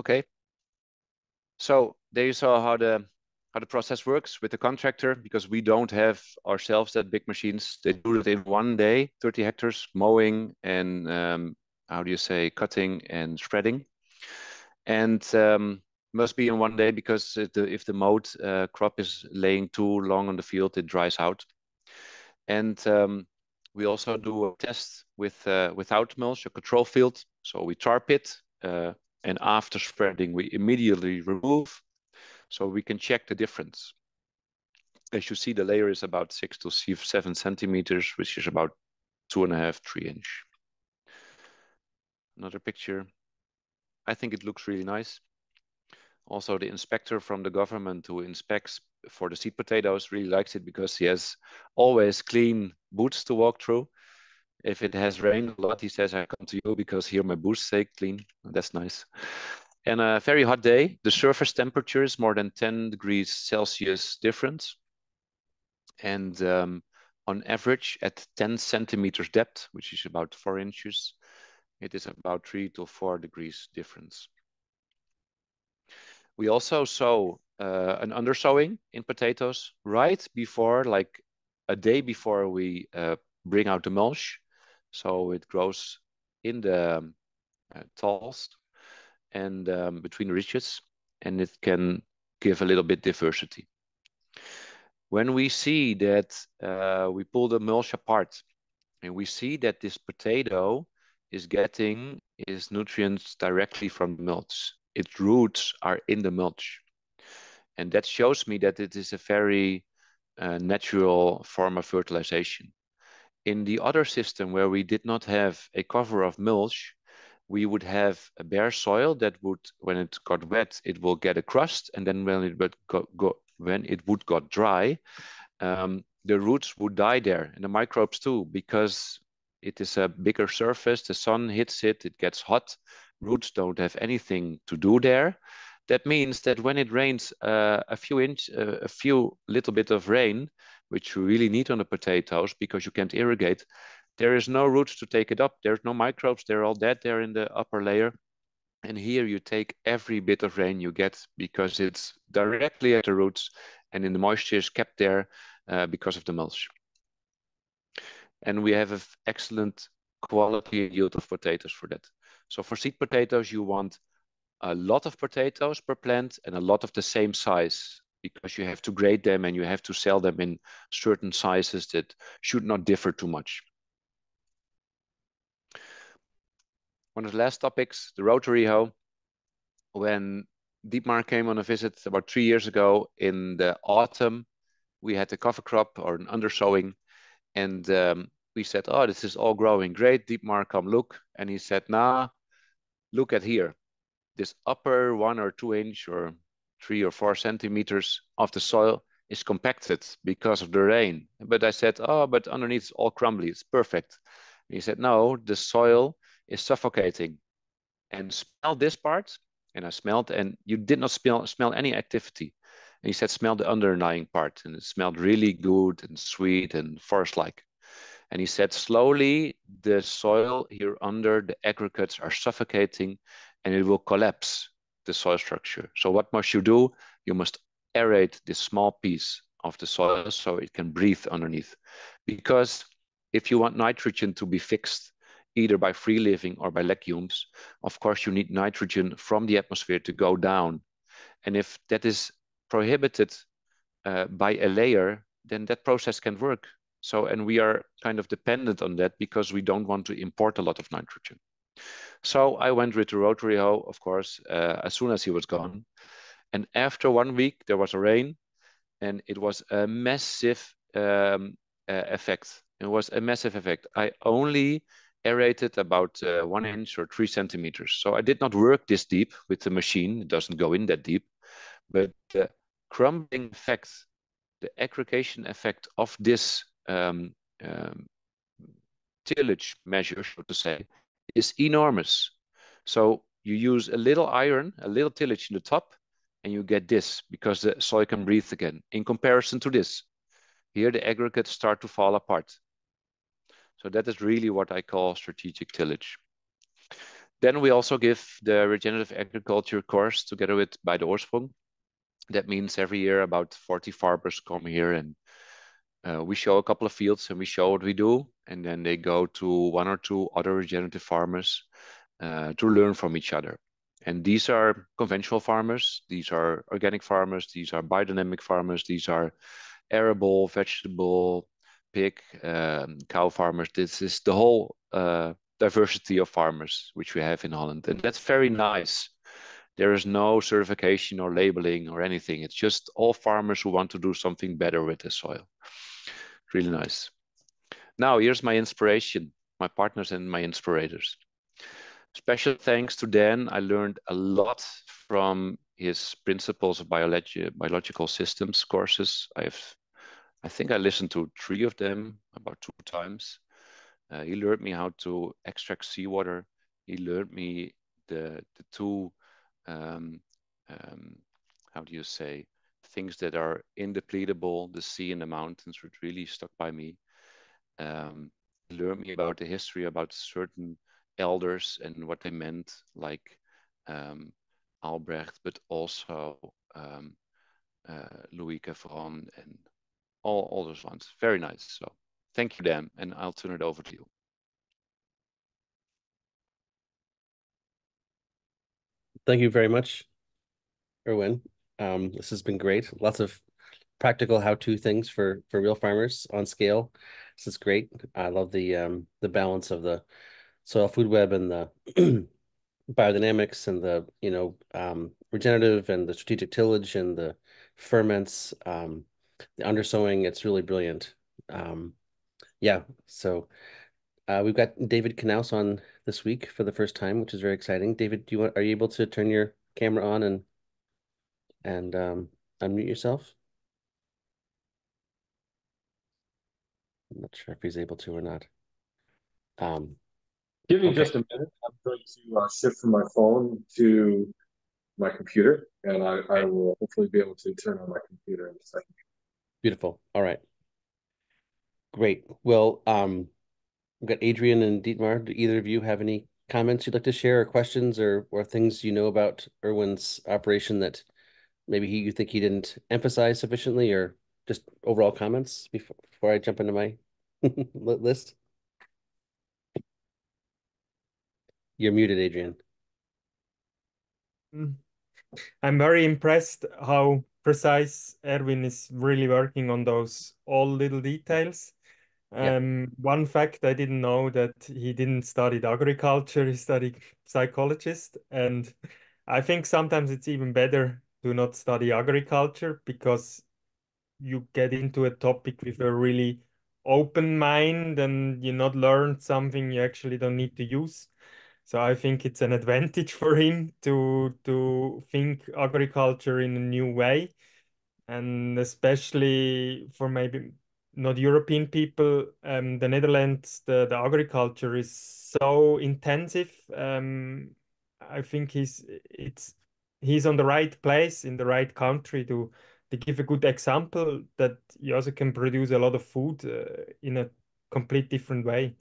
Okay. So there you saw how the how the process works with the contractor because we don't have ourselves that big machines. They do it in one day, 30 hectares, mowing and um, how do you say, cutting and spreading. And um, must be in one day because if the, if the mowed uh, crop is laying too long on the field, it dries out. And um, we also do a test with uh, without mulch, a control field. So we tar pit, uh, and after spreading, we immediately remove so we can check the difference. As you see, the layer is about six to seven centimeters, which is about two and a half, three inch. Another picture. I think it looks really nice. Also, the inspector from the government who inspects for the seed potatoes really likes it because he has always clean boots to walk through. If it has rained a lot, he says, I come to you because here my boots stay clean. That's nice. And a very hot day, the surface temperature is more than 10 degrees Celsius difference. And um, on average, at 10 centimeters depth, which is about four inches, it is about three to four degrees difference. We also sow uh, an undersowing in potatoes right before, like a day before we uh, bring out the mulch. So it grows in the uh, talls and um, between ridges, and it can give a little bit diversity. When we see that uh, we pull the mulch apart and we see that this potato is getting its nutrients directly from the mulch. Its roots are in the mulch. And that shows me that it is a very uh, natural form of fertilization. In the other system where we did not have a cover of mulch, we would have a bare soil that would, when it got wet, it will get a crust, and then when it would go, go when it would got dry, um, the roots would die there, and the microbes too, because It is a bigger surface. The sun hits it, it gets hot. Roots don't have anything to do there. That means that when it rains uh, a few inch, uh, a few little bit of rain, which you really need on the potatoes because you can't irrigate, there is no roots to take it up. There's no microbes. They're all dead there in the upper layer. And here you take every bit of rain you get because it's directly at the roots and in the moisture is kept there uh, because of the mulch. And we have an excellent quality yield of potatoes for that. So for seed potatoes, you want a lot of potatoes per plant and a lot of the same size because you have to grade them and you have to sell them in certain sizes that should not differ too much. one of the last topics, the rotary hoe. When Dietmar came on a visit about three years ago in the autumn, we had a cover crop or an undersowing, and um, we said, "Oh, this is all growing great." Dietmar, come look, and he said, "Nah, look at here, this upper one or two inch or three or four centimeters of the soil is compacted because of the rain." But I said, "Oh, but underneath it's all crumbly. It's perfect." he said, "No, the soil is suffocating. And smell this part. And I smelled, and you did not smell, smell any activity. And he said, smell the underlying part. And it smelled really good and sweet and forest like. And he said, slowly, the soil here under the aggregates are suffocating and it will collapse the soil structure. So, what must you do? You must aerate this small piece of the soil so it can breathe underneath. Because if you want nitrogen to be fixed either by free living or by legumes, of course you need nitrogen from the atmosphere to go down. And if that is prohibited uh, by a layer, then that process can work. So, and we are kind of dependent on that because we don't want to import a lot of nitrogen. So I went with the rotary hoe, of course, uh, as soon as he was gone. And after one week, there was a rain and it was a massive um, uh, effect. It was a massive effect. I only aerated about uh, one inch or three centimeters. So I did not work this deep with the machine. It doesn't go in that deep. But the crumbling effect, the aggregation effect of this um, um, tillage measure, so to say, is enormous. So you use a little iron, a little tillage in the top, and you get this because the soil can breathe again. In comparison to this, here the aggregates start to fall apart. So that is really what I call strategic tillage. Then we also give the regenerative agriculture course together with By the Oorsprong. That means every year about 40 farmers come here and uh, we show a couple of fields and we show what we do. And then they go to one or two other regenerative farmers uh, to learn from each other. And these are conventional farmers, these are organic farmers, these are biodynamic farmers, these are arable, vegetable, pig, um, cow farmers. This is the whole uh, diversity of farmers which we have in Holland, and that's very nice. There is no certification or labeling or anything. It's just all farmers who want to do something better with the soil. Really nice. Now, here's my inspiration, my partners and my inspirators. Special thanks to Dan. I learned a lot from his Principles of Biology, Biological Systems courses. I've I think I listened to three of them about two times. Uh, he learned me how to extract seawater. He learned me the the two um, um, how do you say things that are indepletable, the sea and the mountains, which really stuck by me. Um, me about the history about certain elders and what they meant, like um, Albrecht, but also um, uh, Louis Kervran and all, all those ones. Very nice. So thank you, Dan, and I'll turn it over to you. Thank you very much, Erwin. Um, this has been great. Lots of practical how-to things for for real farmers on scale. This is great. I love the um the balance of the soil food web and the [CLEARS THROAT] biodynamics and the you know um regenerative and the strategic tillage and the ferments um the undersowing, it's really brilliant. Um, yeah, so uh, we've got David Knaus on this week for the first time, which is very exciting. David, do you want, are you able to turn your camera on and and um, unmute yourself? I'm not sure if he's able to or not. Um, Give me okay. just a minute. I'm going to uh, shift from my phone to my computer, and I, I will hopefully be able to turn on my computer in a second. Beautiful. All right. Great. Well, um, we've got Adrian and Dietmar. Do either of you have any comments you'd like to share, or questions, or or things you know about Erwin's operation that maybe he, you think he didn't emphasize sufficiently, or just overall comments before before I jump into my [LAUGHS] list? You're muted, Adrian. Mm. I'm very impressed how precise Erwin is really working on those all little details. Um, One fact I didn't know that he didn't study agriculture, he studied psychologist. And I think sometimes it's even better to not study agriculture because you get into a topic with a really open mind and you not learn something you actually don't need to use. So I think it's an advantage [LAUGHS] for him to to think agriculture in a new way, and especially for maybe not European people, um, the Netherlands, the, the agriculture is so intensive. Um, I think he's it's he's on the right place in the right country to to give a good example that you also can produce a lot of food uh, in a complete different way.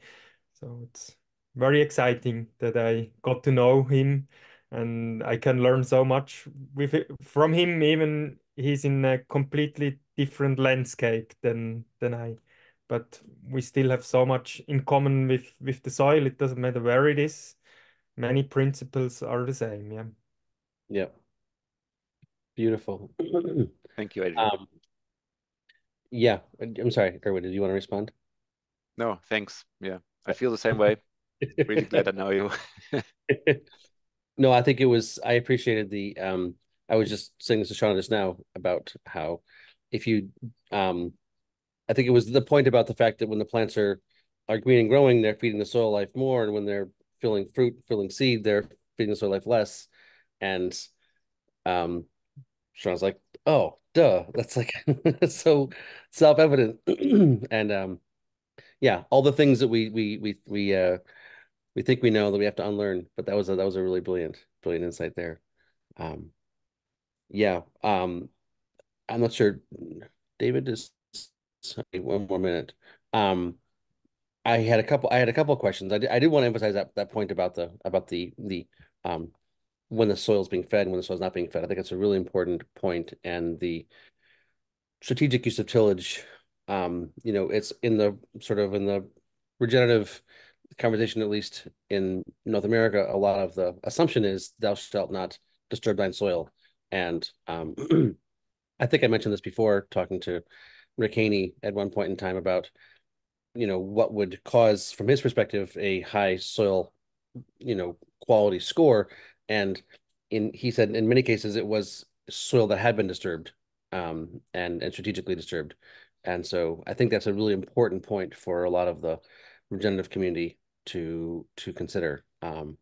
So it's very exciting that I got to know him and I can learn so much with it, from him even. He's in a completely different landscape than than I. But we still have so much in common with with the soil. It doesn't matter where it is. Many principles are the same yeah yeah beautiful [CLEARS THROAT] thank you Adrian. Um, yeah I'm sorry Erwin did you want to respond no thanks yeah I feel the same way [LAUGHS] really glad I know you. [LAUGHS] no, I think it was. I appreciated the. Um, I was just saying this to Sean just now about how, if you, um, I think it was the point about the fact that when the plants are are green and growing, they're feeding the soil life more, and when they're filling fruit, filling seed, they're feeding the soil life less. And, um, Sean's like, oh, duh, that's like [LAUGHS] so self evident, [CLEARS THROAT] and um, yeah, all the things that we we we we uh we think we know that we have to unlearn. But that was a, that was a really brilliant brilliant insight there. Um, yeah. Um, I'm not sure. David is one more minute. Um, I had a couple. I had a couple of questions. I did, I did want to emphasize that that point about the about the the um when the soil's being fed and when the soil's not being fed. I think it's a really important point. point, and the strategic use of tillage. Um, you know, it's in the sort of in the regenerative conversation, at least in North America, a lot of the assumption is thou shalt not disturb thine soil. And um, [CLEARS THROAT] I think I mentioned this before talking to Rick Haney at one point in time about, you know, what would cause, from his perspective, a high soil, you know, quality score. And in he said in many cases it was soil that had been disturbed um, and and strategically disturbed. And so I think that's a really important point for a lot of the regenerative community to to consider. Um,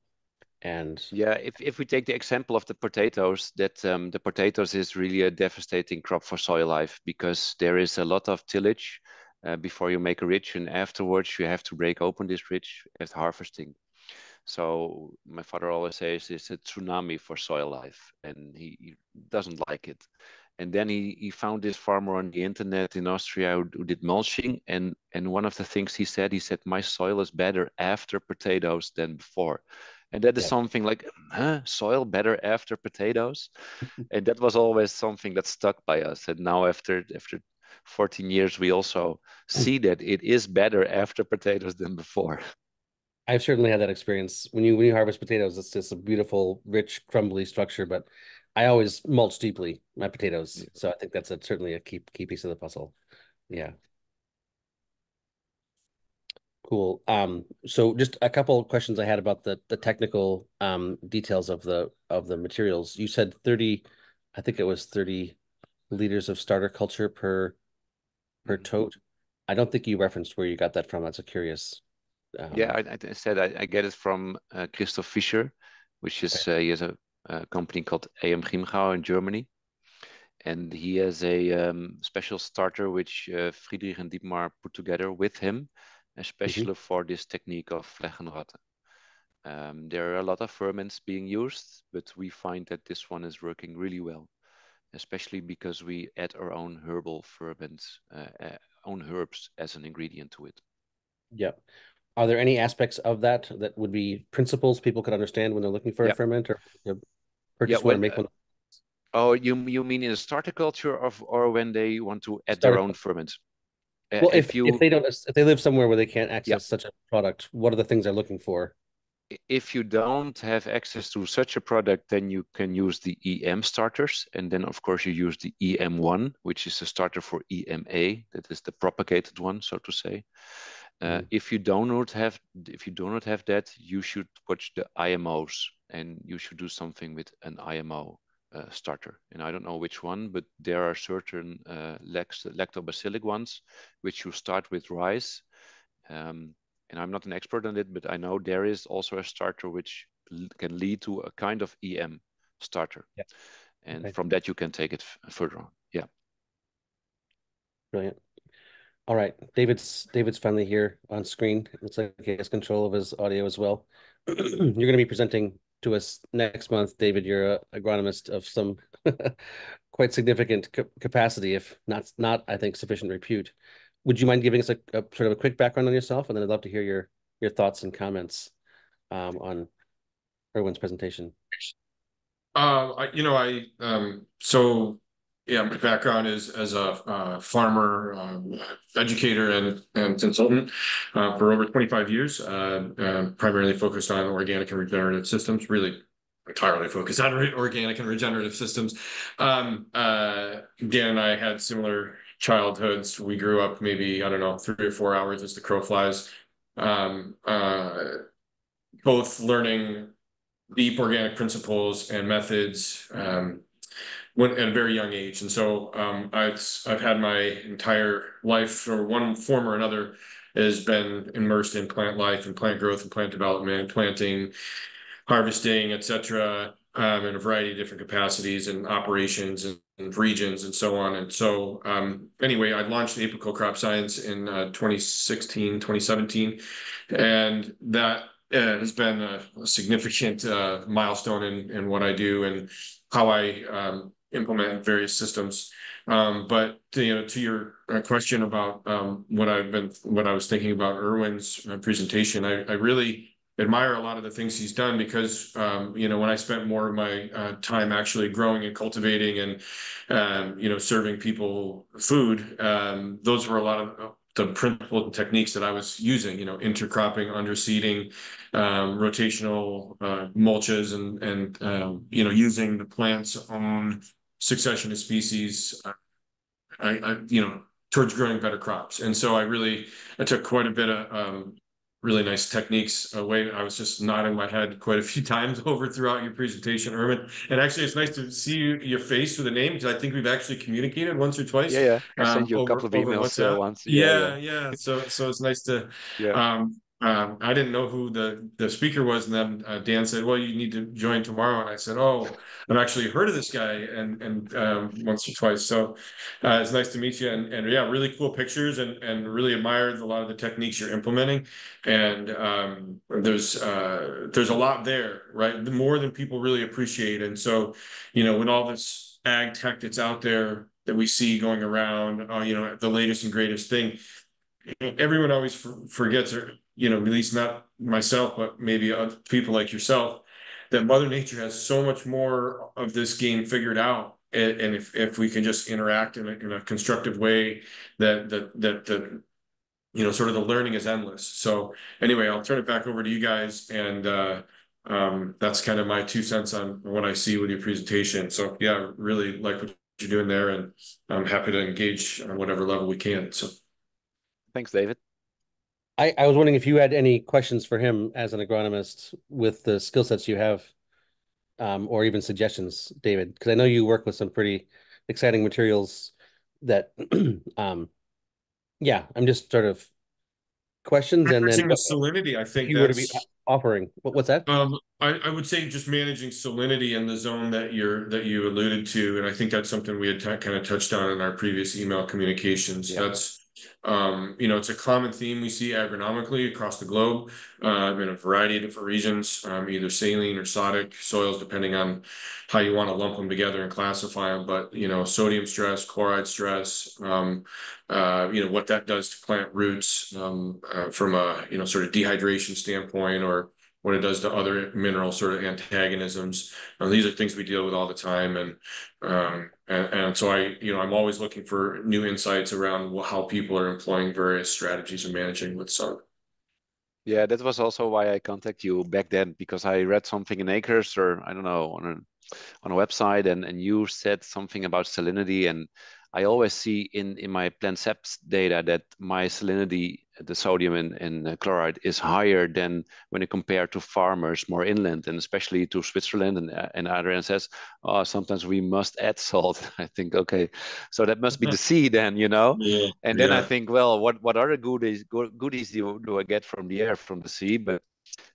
and yeah, if if we take the example of the potatoes, that um, the potatoes is really a devastating crop for soil life because there is a lot of tillage uh, before you make a ridge, and afterwards you have to break open this ridge at harvesting. So my father always says it's a tsunami for soil life, and he, he doesn't like it. And then he, he found this farmer on the internet in Austria who, who, did mulching and and one of the things he said he said my soil is better after potatoes than before. And that is yeah. something like huh? Soil better after potatoes? [LAUGHS] And that was always something that stuck by us. And now after after 14 years we also see that it is better after potatoes than before I've certainly had that experience. When you when you harvest potatoes, it's just a beautiful, rich, crumbly structure. But I always mulch deeply my potatoes, so I think that's a, certainly a key key piece of the puzzle. Yeah. Cool. Um, so just a couple of questions I had about the the technical um details of the of the materials. You said 30, I think it was 30 liters of starter culture per per mm-hmm. tote. I don't think you referenced where you got that from. That's a curious. Um, yeah, I, I said I, I, get it from uh, Christoph Fischer, which is okay. uh, he has a a company called EM Chiemgau in Germany. And he has a um, special starter which uh, Friedrich and Dietmar put together with him. especially mm -hmm. for this technique of Flächenrotte. Um, there are a lot of ferments being used, but we find that this one is working really well, especially because we add our own herbal ferments, uh, uh, own herbs as an ingredient to it. Yeah. Are there any aspects of that that would be principles people could understand when they're looking for a ferment or purchase yeah, one make one? Oh, you you mean in a starter culture of or when they want to add starter their own ferment? Uh, well, if, if, you if they don't if they live somewhere where they can't access such a product, what are the things they're looking for? if you don't have access to such a product, then you can use the EM starters. And then, of course, you use the EM1, which is a starter for EMA. That is the propagated one, so to say. Uh, mm. If you do not have, if you do not have that, you should watch the IMOs, and you should do something with an IMO uh, starter. And I don't know which one, but there are certain uh, lactobacillic ones, which you start with rice. Um, and I'm not an expert on it, but I know there is also a starter which can lead to a kind of EM starter. Yeah. And okay. from that, you can take it further on. Yeah. Brilliant. All right, David's David's finally here on screen. Looks like he has control of his audio as well. [CLEARS THROAT] you're going to be presenting to us next month, David. You're a agronomist of some [LAUGHS] quite significant capacity, if not not I think sufficient repute would you mind giving us a, a, sort of a quick background on yourself, and then I'd love to hear your your thoughts and comments um, on Erwin's presentation. Uh, you know, I um, so yeah, my background is as a uh, farmer, um, educator, and and consultant uh, for over 25 years. Uh, uh, primarily focused on organic and regenerative systems. Really entirely focused on organic and regenerative systems. Um, uh, Dan and I had similar childhoods. We grew up maybe, I don't know, three or four hours as the crow flies. Um, uh, both learning deep organic principles and methods um, when, at a very young age. And so um, I've, I've had my entire life, or one form or another, has been immersed in plant life and plant growth and plant development, planting, harvesting, etc um, in a variety of different capacities and operations and, and regions and so on. And so, um, anyway, I launched Apical Crop Science in uh, 2016, 2017, and that uh, has been a, a significant uh, milestone in, in what I do and how I um, implement various systems. Um, but to, you know, to your uh, question about um, what I've been, what I was thinking about Erwin's uh, presentation, I, I really admire a lot of the things he's done because um, you know when I spent more of my uh, time actually growing and cultivating and um, you know serving people food, um, those were a lot of the principles and techniques that I was using. You know, intercropping, underseeding, um, rotational uh, mulches, and and um, you know using the plant's own succession of species. I, I you know towards growing better crops. And so I really, I took quite a bit of um, really nice techniques away. I was just nodding my head quite a few [LAUGHS] times over throughout your presentation, Erwin. And actually, it's nice to see you, your face with a name because I think we've actually communicated once or twice. Yeah, yeah. I um, sent you a couple of emails uh, once. Yeah yeah, yeah, yeah, So, so it's nice to. Yeah. Um, um, I didn't know who the the speaker was, and then uh, Dan said, "Well, you need to join tomorrow." And I said, "Oh, I've actually heard of this guy and and um, once or twice." So uh, it's nice to meet you, and, and yeah, really cool pictures, and and really admired a lot of the techniques you're implementing. And um, there's uh, there's a lot there, right? More than people really appreciate. And so, you know, when all this ag tech that's out there that we see going around, uh, you know, the latest and greatest thing everyone always forgets or you know, at least not myself, but maybe other people like yourself, that Mother Nature has so much more of this game figured out. And, if, if we can just interact in a, in a constructive way, that that that that you know, sort of the learning is endless. So anyway, I'll turn it back over to you guys, and uh, um, that's kind of my two cents on what I see with your presentation. So yeah, really like what you're doing there, and I'm happy to engage on whatever level we can. So thanks, David. I, I was wondering if you had any questions for him as an agronomist with the skill sets you have, um, or even suggestions, David, because I know you work with some pretty exciting materials that, [CLEARS THROAT] um, yeah, I'm just sort of questions and then the salinity. I think you were to be offering. What, what's that? Um, I, I would say just managing salinity in the zone that you're that you alluded to, and I think that's something we had kind of touched on in our previous email communications. Yeah. That's Um, you know, it's a common theme we see agronomically across the globe, uh, in a variety of different regions, um, either saline or sodic soils, depending on how you want to lump them together and classify them. But, you know, sodium stress, chloride stress, um, uh, you know, what that does to plant roots, um, uh, from a, you know, sort of dehydration standpoint or what it does to other mineral sort of antagonisms. And these are things we deal with all the time. And, um, and, and so I, you know, I'm always looking for new insights around how people are employing various strategies and managing with sun. Yeah, that was also why I contacted you back then because I read something in Acres or I don't know on a on a website and and you said something about salinity and I always see in in my PlantSeps data that my salinity the sodium and, in chloride is higher than when you compare to farmers more inland and especially to Switzerland and, and Adrian says, oh, sometimes we must add salt. [LAUGHS] I think, okay, so that must be the sea then, you know? [LAUGHS] Yeah, and then yeah. I think, well, what, what other goodies, goodies do, do I get from the air, from the sea? But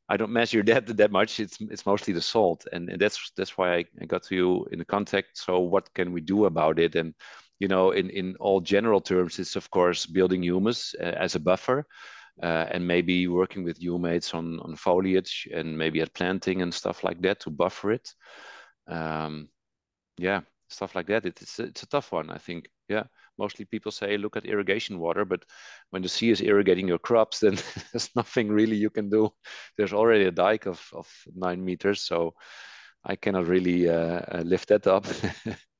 I don't measure that [LAUGHS] that much. It's it's mostly the salt, and, and that's that's why I, I got to you in the contact. So what can we do about it? And you know, in, in all general terms, it's of course building humus uh, as a buffer. Uh, and maybe working with humates on, on foliage and maybe at planting and stuff like that to buffer it. Um, yeah, stuff like that. It, it's, it's a tough one, I think. Yeah, mostly people say look at irrigation water, but when the sea is irrigating your crops, [LAUGHS] then there's nothing really you can do. There's already a dike of, of nine meters, so I cannot really uh, uh lift that up. [LAUGHS]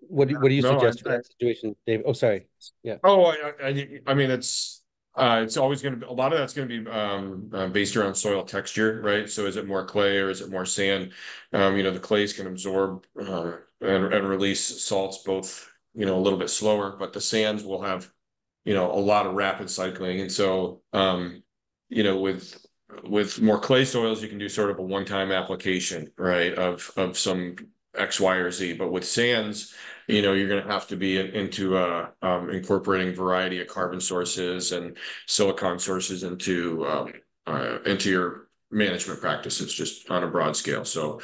What do, what do you No, I- suggest for that situation, Dave? Oh, sorry. Yeah. Oh, I, I, I mean, it's, uh, it's always gonna be, a lot of that's gonna be, um, uh, based around soil texture, right? So is it more clay or is it more sand? Um, you know, the clays can absorb, uh, and, and release salts both, you know, a little bit slower, but the sands will have, you know, a lot of rapid cycling. And so, um, you know, with, with more clay soils, you can do sort of a one-time application, right? Of, of some X, Y, or Z, but with sands, you know, you're gonna have to be into uh um incorporating variety of carbon sources and silicon sources into um uh into your management practices just on a broad scale. So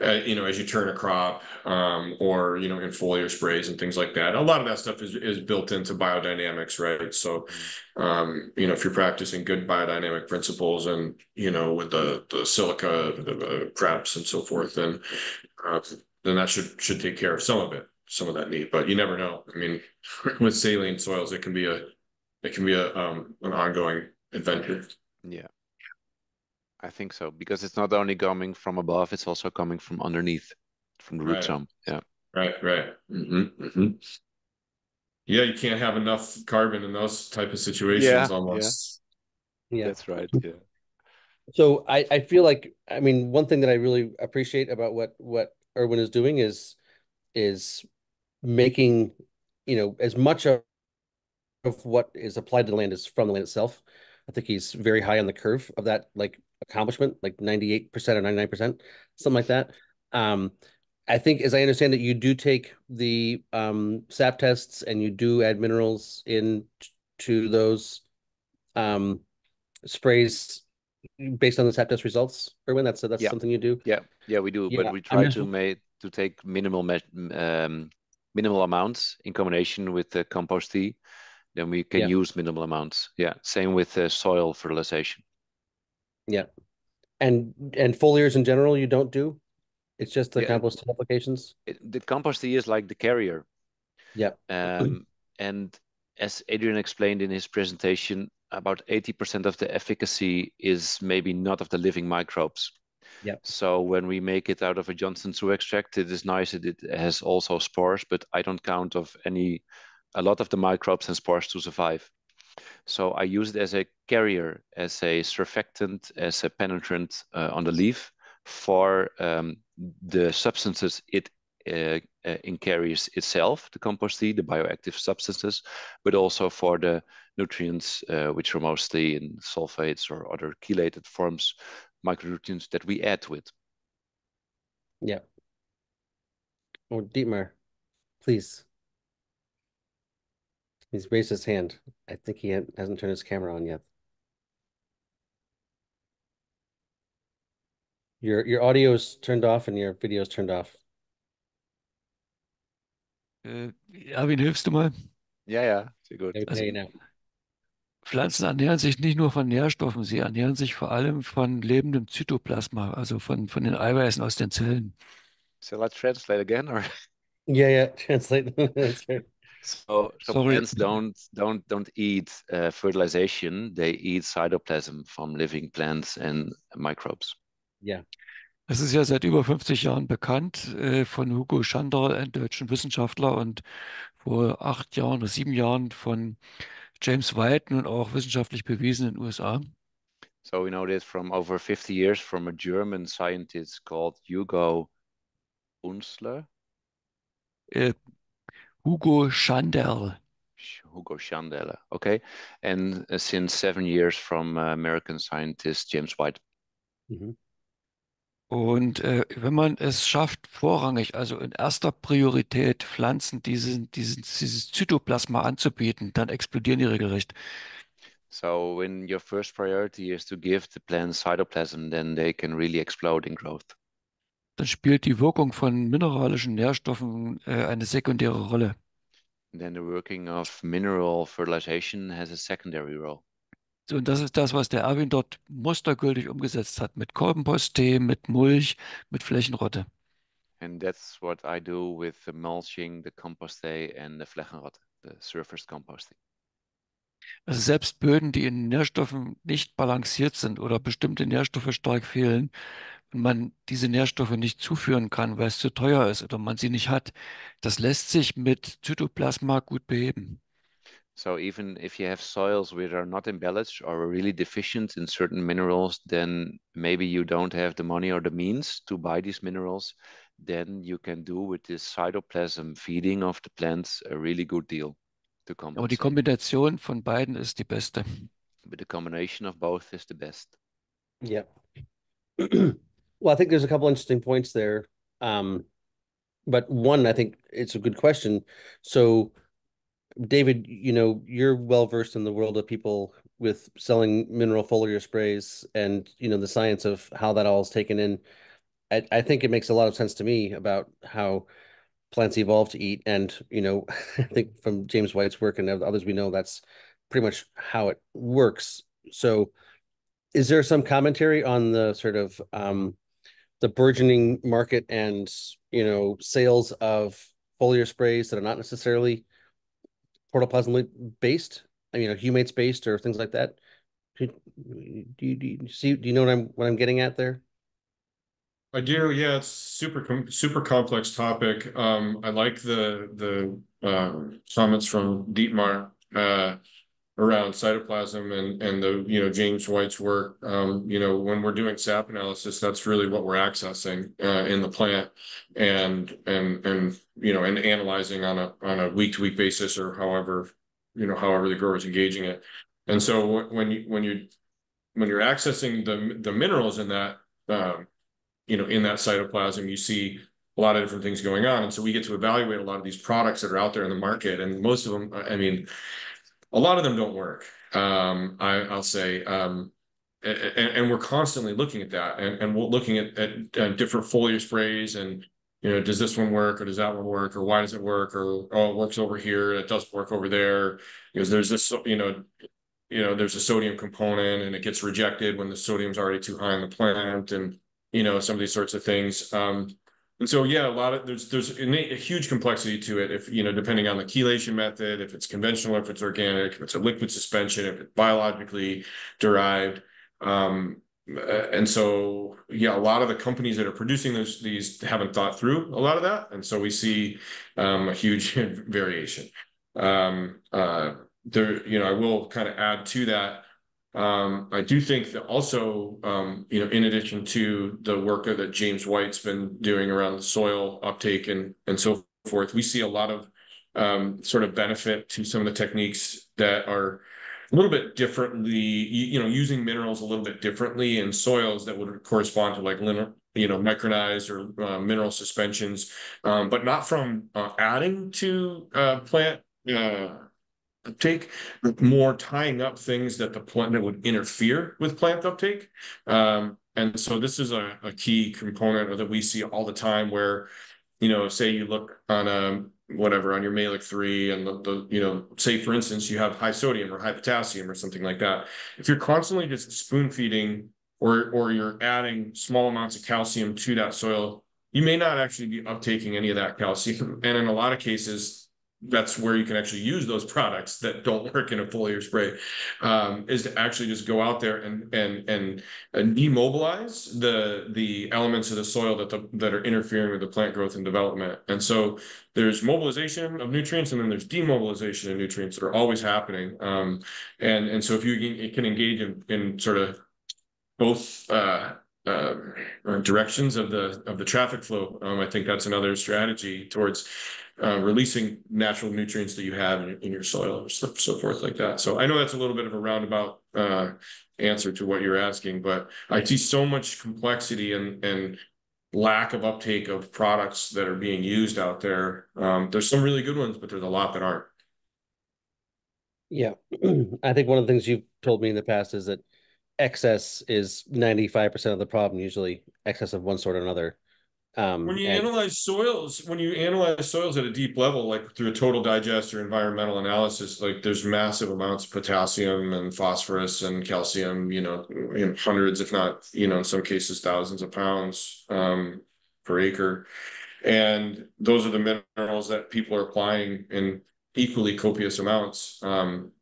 uh, you know, as you turn a crop, um, or you know, in foliar sprays and things like that, a lot of that stuff is is built into biodynamics, right? So, um, you know, if you're practicing good biodynamic principles and you know, with the the silica, the, the preps and so forth, then uh, then that should should take care of some of it some of that need, but you never know. I mean, [LAUGHS] with saline soils, it can be a it can be a um an ongoing adventure. Yeah. I think so because it's not only coming from above, it's also coming from underneath, from the root Right. zone. Yeah. Right, right. hmm hmm Yeah, you can't have enough carbon in those type of situations Yeah, almost. Yeah. That's right. Yeah. So I, I feel like, I mean, one thing that I really appreciate about what, what Erwin is doing is, is making, you know, as much of, of what is applied to the land is from the land itself. I think he's very high on the curve of that, like accomplishment, like 98% or 99%, something like that. Um, I think, as I understand it, you do take the um, sap tests and you do add minerals in to those um, sprays based on the sap test results. Erwin, that's that's Yeah. something you do. Yeah, yeah, we do, Yeah, but we try just- to make to take minimal um, minimal amounts in combination with the compost tea. Then we can Yeah. use minimal amounts. Yeah, same with uh, soil fertilization. Yeah, and and foliars in general, you don't do. It's just the compost applications. It, the compost tea is like the carrier. Yeah. Um, and as Adrian explained in his presentation, about 80% of the efficacy is maybe not of the living microbes. Yeah. So when we make it out of a Johnson-Su extract, it is nice that it has also spores, but I don't count of any, a lot of the microbes and spores to survive. So I use it as a carrier, as a surfactant, as a penetrant uh, on the leaf for um, the substances it uh, uh, in carries itself, the compost tea, the bioactive substances, but also for the nutrients, uh, which are mostly in sulfates or other chelated forms, micronutrients that we add to it. Yeah. Oh, Dietmar, please. He's raised his hand. I think he hasn't turned his camera on yet. Your your audio is turned off and your video is turned off. Äh, ja, wen hilfst du mal? Ja, ja, sehr gut. Okay, Also- now. Pflanzen ernähren sich nicht nur von Nährstoffen, sie ernähren sich vor allem von lebendem Zytoplasma, also von, von den Eiweißen aus den Zellen. Shall I translate again or? Yeah, yeah. [LAUGHS] Translate. Right. So, so plants don't don't don't eat uh, fertilization. They eat cytoplasm from living plants and microbes. Es ist ja seit über 50 Jahren bekannt äh, von Hugo Schandl, einem deutschen Wissenschaftler, und vor acht Jahren oder sieben Jahren von James White, nun auch wissenschaftlich bewiesen in den USA. So we know this from over 50 years from a German scientist called Hugo Unsler, Äh, Hugo Schandl. Sch- Hugo Schandelle. Okay, and uh, since seven years from uh, American scientist James White. Mhm. Und äh, wenn man es schafft, vorrangig, also in erster Priorität Pflanzen diesen, diesen, dieses Zytoplasma anzubieten, dann explodieren die regelrecht. So when your first priority is to give the plants cytoplasm, then they can really explode in growth. Dann spielt die Wirkung von mineralischen Nährstoffen äh, eine sekundäre Rolle. And then the working of mineral fertilization has a secondary role. Und das ist das, was der Erwin dort mustergültig umgesetzt hat, mit Kolbenposttee, mit Mulch, mit Flächenrotte. And that's what I do with the mulching, the compost and the Flächenrotte, the surface composting. Also selbst Böden, die in Nährstoffen nicht balanciert sind oder bestimmte Nährstoffe stark fehlen, wenn man diese Nährstoffe nicht zuführen kann, weil es zu teuer ist oder man sie nicht hat, das lässt sich mit Zytoplasma gut beheben. So even if you have soils which are not imbalanced or are really deficient in certain minerals, then maybe you don't have the money or the means to buy these minerals, then you can do with this cytoplasm feeding of the plants a really good deal to Aber die compensate. Kombination von beiden ist die beste. But the combination of both is the best. Yeah. [CLEARS THROAT] Well, I think there's a couple interesting points there. Um, but one, I think it's a good question. So, David, you know, you're well versed in the world of people with selling mineral foliar sprays and, you know, the science of how that all is taken in. I, I think it makes a lot of sense to me about how plants evolve to eat. And, you know, [LAUGHS] I think from James White's work and others we know, that's pretty much how it works. So, is there some commentary on the sort of um the burgeoning market and you know sales of foliar sprays that are not necessarily protoplasm based I mean, humates based or things like that. Do you, do you see do you know what I'm what I'm getting at there? I do, yeah, it's super, super complex topic. Um, I like the, the, um, comments from Dietmar, uh, around cytoplasm and, and the, you know, James White's work. Um, you know, when we're doing sap analysis, that's really what we're accessing, uh, in the plant. And, and, and, you know, and analyzing on a, on a week to week basis or however, you know, however the grower is engaging it. And so when you, when you, when you're accessing the, the minerals in that, um, you know, in that cytoplasm, you see a lot of different things going on. And so we get to evaluate a lot of these products that are out there in the market. And most of them, I mean, a lot of them don't work. Um, I, I'll say, um, and, and we're constantly looking at that and, and we're looking at, at, at different foliar sprays and, you know, does this one work or does that one work or why does it work or, oh, it works over here, it doesn't work over there. Because there's this, you know, you know, there's a sodium component and it gets rejected when the sodium's already too high in the plant and, you know, some of these sorts of things. Um, and so, yeah, a lot of there's there's a, a huge complexity to it. If you know, depending on the chelation method, if it's conventional, if it's organic, if it's a liquid suspension, if it's biologically derived. Um, uh, and so, yeah, a lot of the companies that are producing those these haven't thought through a lot of that, and so we see um, a huge [LAUGHS] variation. Um, uh, there, you know, I will kind of add to that. Um, I do think that also, um, you know, in addition to the work that James White's been doing around soil uptake and and so forth, we see a lot of um, sort of benefit to some of the techniques that are a little bit differently, you, you know, using minerals a little bit differently in soils that would correspond to like linear, you know, micronized or uh, mineral suspensions, um, but not from uh, adding to uh, plant uh, uptake, more tying up things that the plant that would interfere with plant uptake. Um, and so this is a, a key component that we see all the time where you know, say you look on a whatever on your Mehlich 3 and the, the, you know, say for instance, you have high sodium or high potassium or something like that. If you're constantly just spoon feeding or or you're adding small amounts of calcium to that soil, you may not actually be uptaking any of that calcium. [LAUGHS] And in a lot of cases, that's where you can actually use those products that don't work in a foliar spray um, is to actually just go out there and and and, and demobilize the the elements of the soil that the, that are interfering with the plant growth and development and so there's mobilization of nutrients and then there's demobilization of nutrients that are always happening um, and and so if you can engage in, in sort of both uh, uh, directions of the of the traffic flow. Um, I think that's another strategy towards uh, releasing natural nutrients that you have in, in your soil or so, so, forth like that. So I know that's a little bit of a roundabout uh, answer to what you're asking, but I see so much complexity and and lack of uptake of products that are being used out there. Um, there's some really good ones, but there's a lot that aren't. Yeah, [CLEARS THROAT] I think one of the things you've told me in the past is that excess is 95% of the problem, usually excess of one sort or another. Um, when you and, analyze soils, when you analyze soils at a deep level, like through a total digest or environmental analysis, like there's massive amounts of potassium and phosphorus and calcium, you know, in hundreds, if not, you know, in some cases, thousands of pounds um, per acre. And those are the minerals that people are applying in equally copious amounts. Um,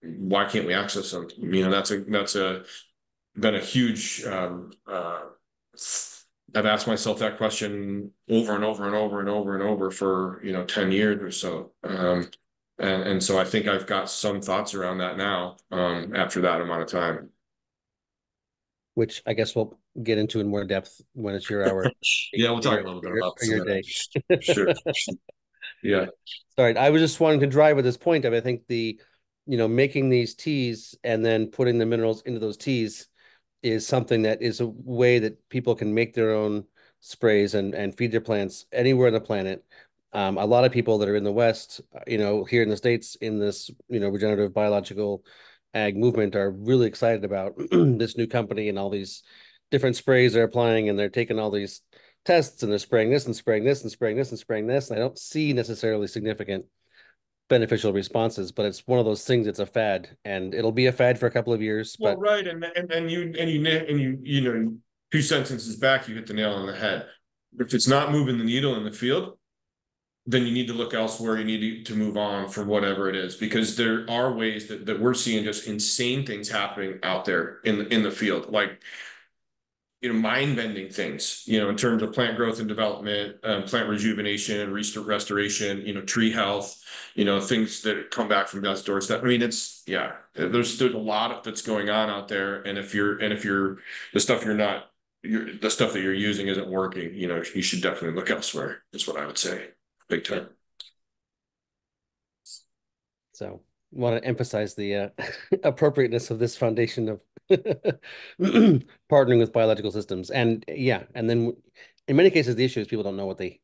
why can't we access them? You know, that's a that's a been a huge. Um, uh, I've asked myself that question over and over and over and over and over for you know ten years or so, um, and and so I think I've got some thoughts around that now um, after that amount of time. Which I guess we'll get into in more depth when it's your [LAUGHS] hour. yeah, we'll talk a little bit about your day. [LAUGHS] sure. Yeah. Sorry, I was just wanting to drive with this point of I think the you know, making these teas and then putting the minerals into those teas is something that is a way that people can make their own sprays and and feed their plants anywhere on the planet. Um, a lot of people that are in the West, you know, here in the States, in this, you know, regenerative biological ag movement are really excited about [CLEARS THROAT] this new company and all these different sprays they're applying and they're taking all these tests and they're spraying this and spraying this and spraying this and spraying this. And I don't see necessarily significant beneficial responses, but it's one of those things. It's a fad, and it'll be a fad for a couple of years. Well, but right, and and and you and you and you you know two sentences back, you hit the nail on the head. If it's not moving the needle in the field, then you need to look elsewhere. You need to move on for whatever it is, because there are ways that, that we're seeing just insane things happening out there in the in the field. Like you know, mind bending things, you know, in terms of plant growth and development, um, plant rejuvenation, and restoration, you know, tree health, you know, things that come back from God's doorstep. I mean, it's yeah, there's there's a lot of that's going on out there, and if you're and if you're the stuff you're not, you're, the stuff that you're using isn't working, you know, you should definitely look elsewhere. Is what I would say, big time. So, want to emphasize the uh, [LAUGHS] appropriateness of this foundation of [LAUGHS] partnering with biological systems. And yeah, and then in many cases, the issue is people don't know what they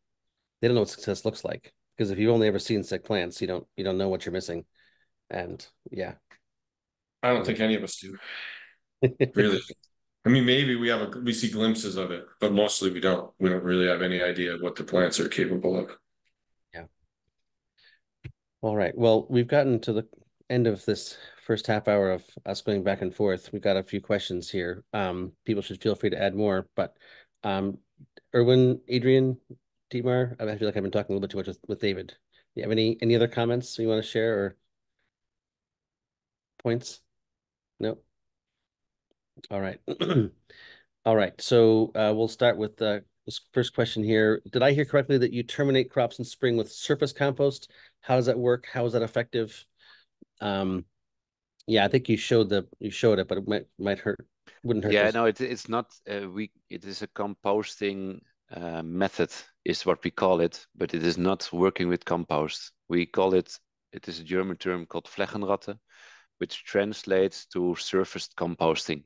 they don't know what success looks like because if you've only ever seen sick plants, you don't you don't know what you're missing. And yeah, I don't think any of us do. [LAUGHS] really. I mean, maybe we have a we see glimpses of it, but mostly we don't. We don't really have any idea what the plants are capable of. Yeah. All right. Well, we've gotten to the end of this first half hour of us going back and forth. We've got a few questions here. Um, people should feel free to add more, but um, Erwin, Adrian, Dietmar, I feel like I've been talking a little bit too much with, with David. You have any any other comments you want to share or points? No. All right. [CLEARS THROAT] All right. So uh, we'll start with the this first question here. Did I hear correctly that you terminate crops in spring with surface compost? How does that work? How is that effective? Um, yeah, I think you showed the you showed it, but it might might hurt. Wouldn't hurt. Yeah, no, it, it's not. Uh, we it is a composting uh, method, is what we call it, but it is not working with compost. We call it. It is a German term called Flächenrotte, which translates to surfaced composting.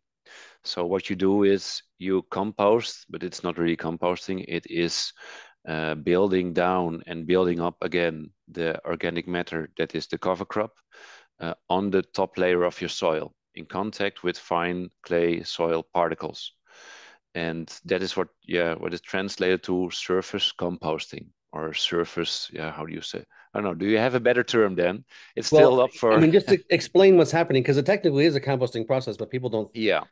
So what you do is you compost, but it's not really composting. It is uh, building down and building up again the organic matter that is the cover crop uh, on the top layer of your soil in contact with fine clay soil particles. and that is what yeah what is translated to surface composting or surface yeah how do you say i don't know do you have a better term then it's Well, still up for I mean, just to explain what's happening, because it technically is a composting process, but people don't yeah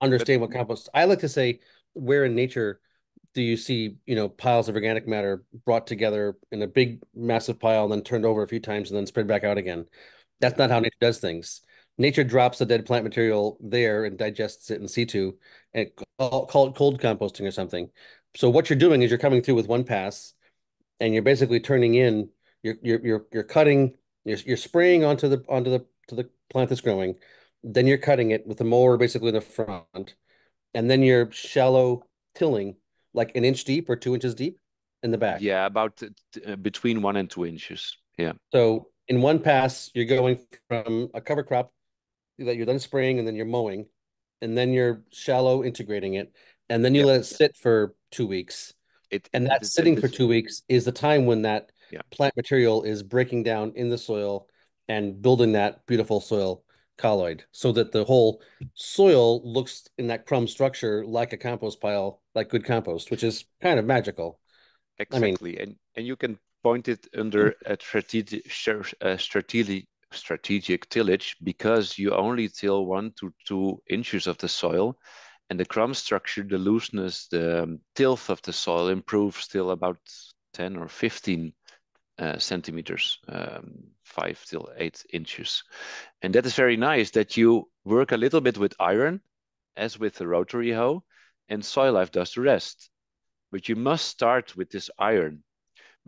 understand what compost. I like to say, where in nature do you see, you know, piles of organic matter brought together in a big, massive pile, and then turned over a few times and then spread back out again? That's not how nature does things. Nature drops the dead plant material there and digests it in situ, and call, call it cold composting or something. So what you're doing is you're coming through with one pass, and you're basically turning in. You're you're you're you're cutting. You're you're spraying onto the onto the to the plant that's growing. Then you're cutting it with a mower basically in the front, and then you're shallow tilling like an inch deep or two inches deep in the back. yeah about uh, between one and two inches yeah So in one pass, you're going from a cover crop that you're then spraying and then you're mowing, and then you're shallow integrating it, and then you Yep. let it sit for two weeks. it And that sitting it for two weeks is the time when that Yeah. plant material is breaking down in the soil and building that beautiful soil colloid so that the whole soil looks in that crumb structure like a compost pile, like good compost, which is kind of magical. I mean- Exactly, and and you can point it under a strategic strategic strategic tillage because you only till one to two inches of the soil, and the crumb structure, the looseness, the um, tilth of the soil improves till about ten or fifteen uh, centimeters, um, five till eight inches, and that is very nice that you work a little bit with iron, as with the rotary hoe, and soil life does the rest. But you must start with this iron.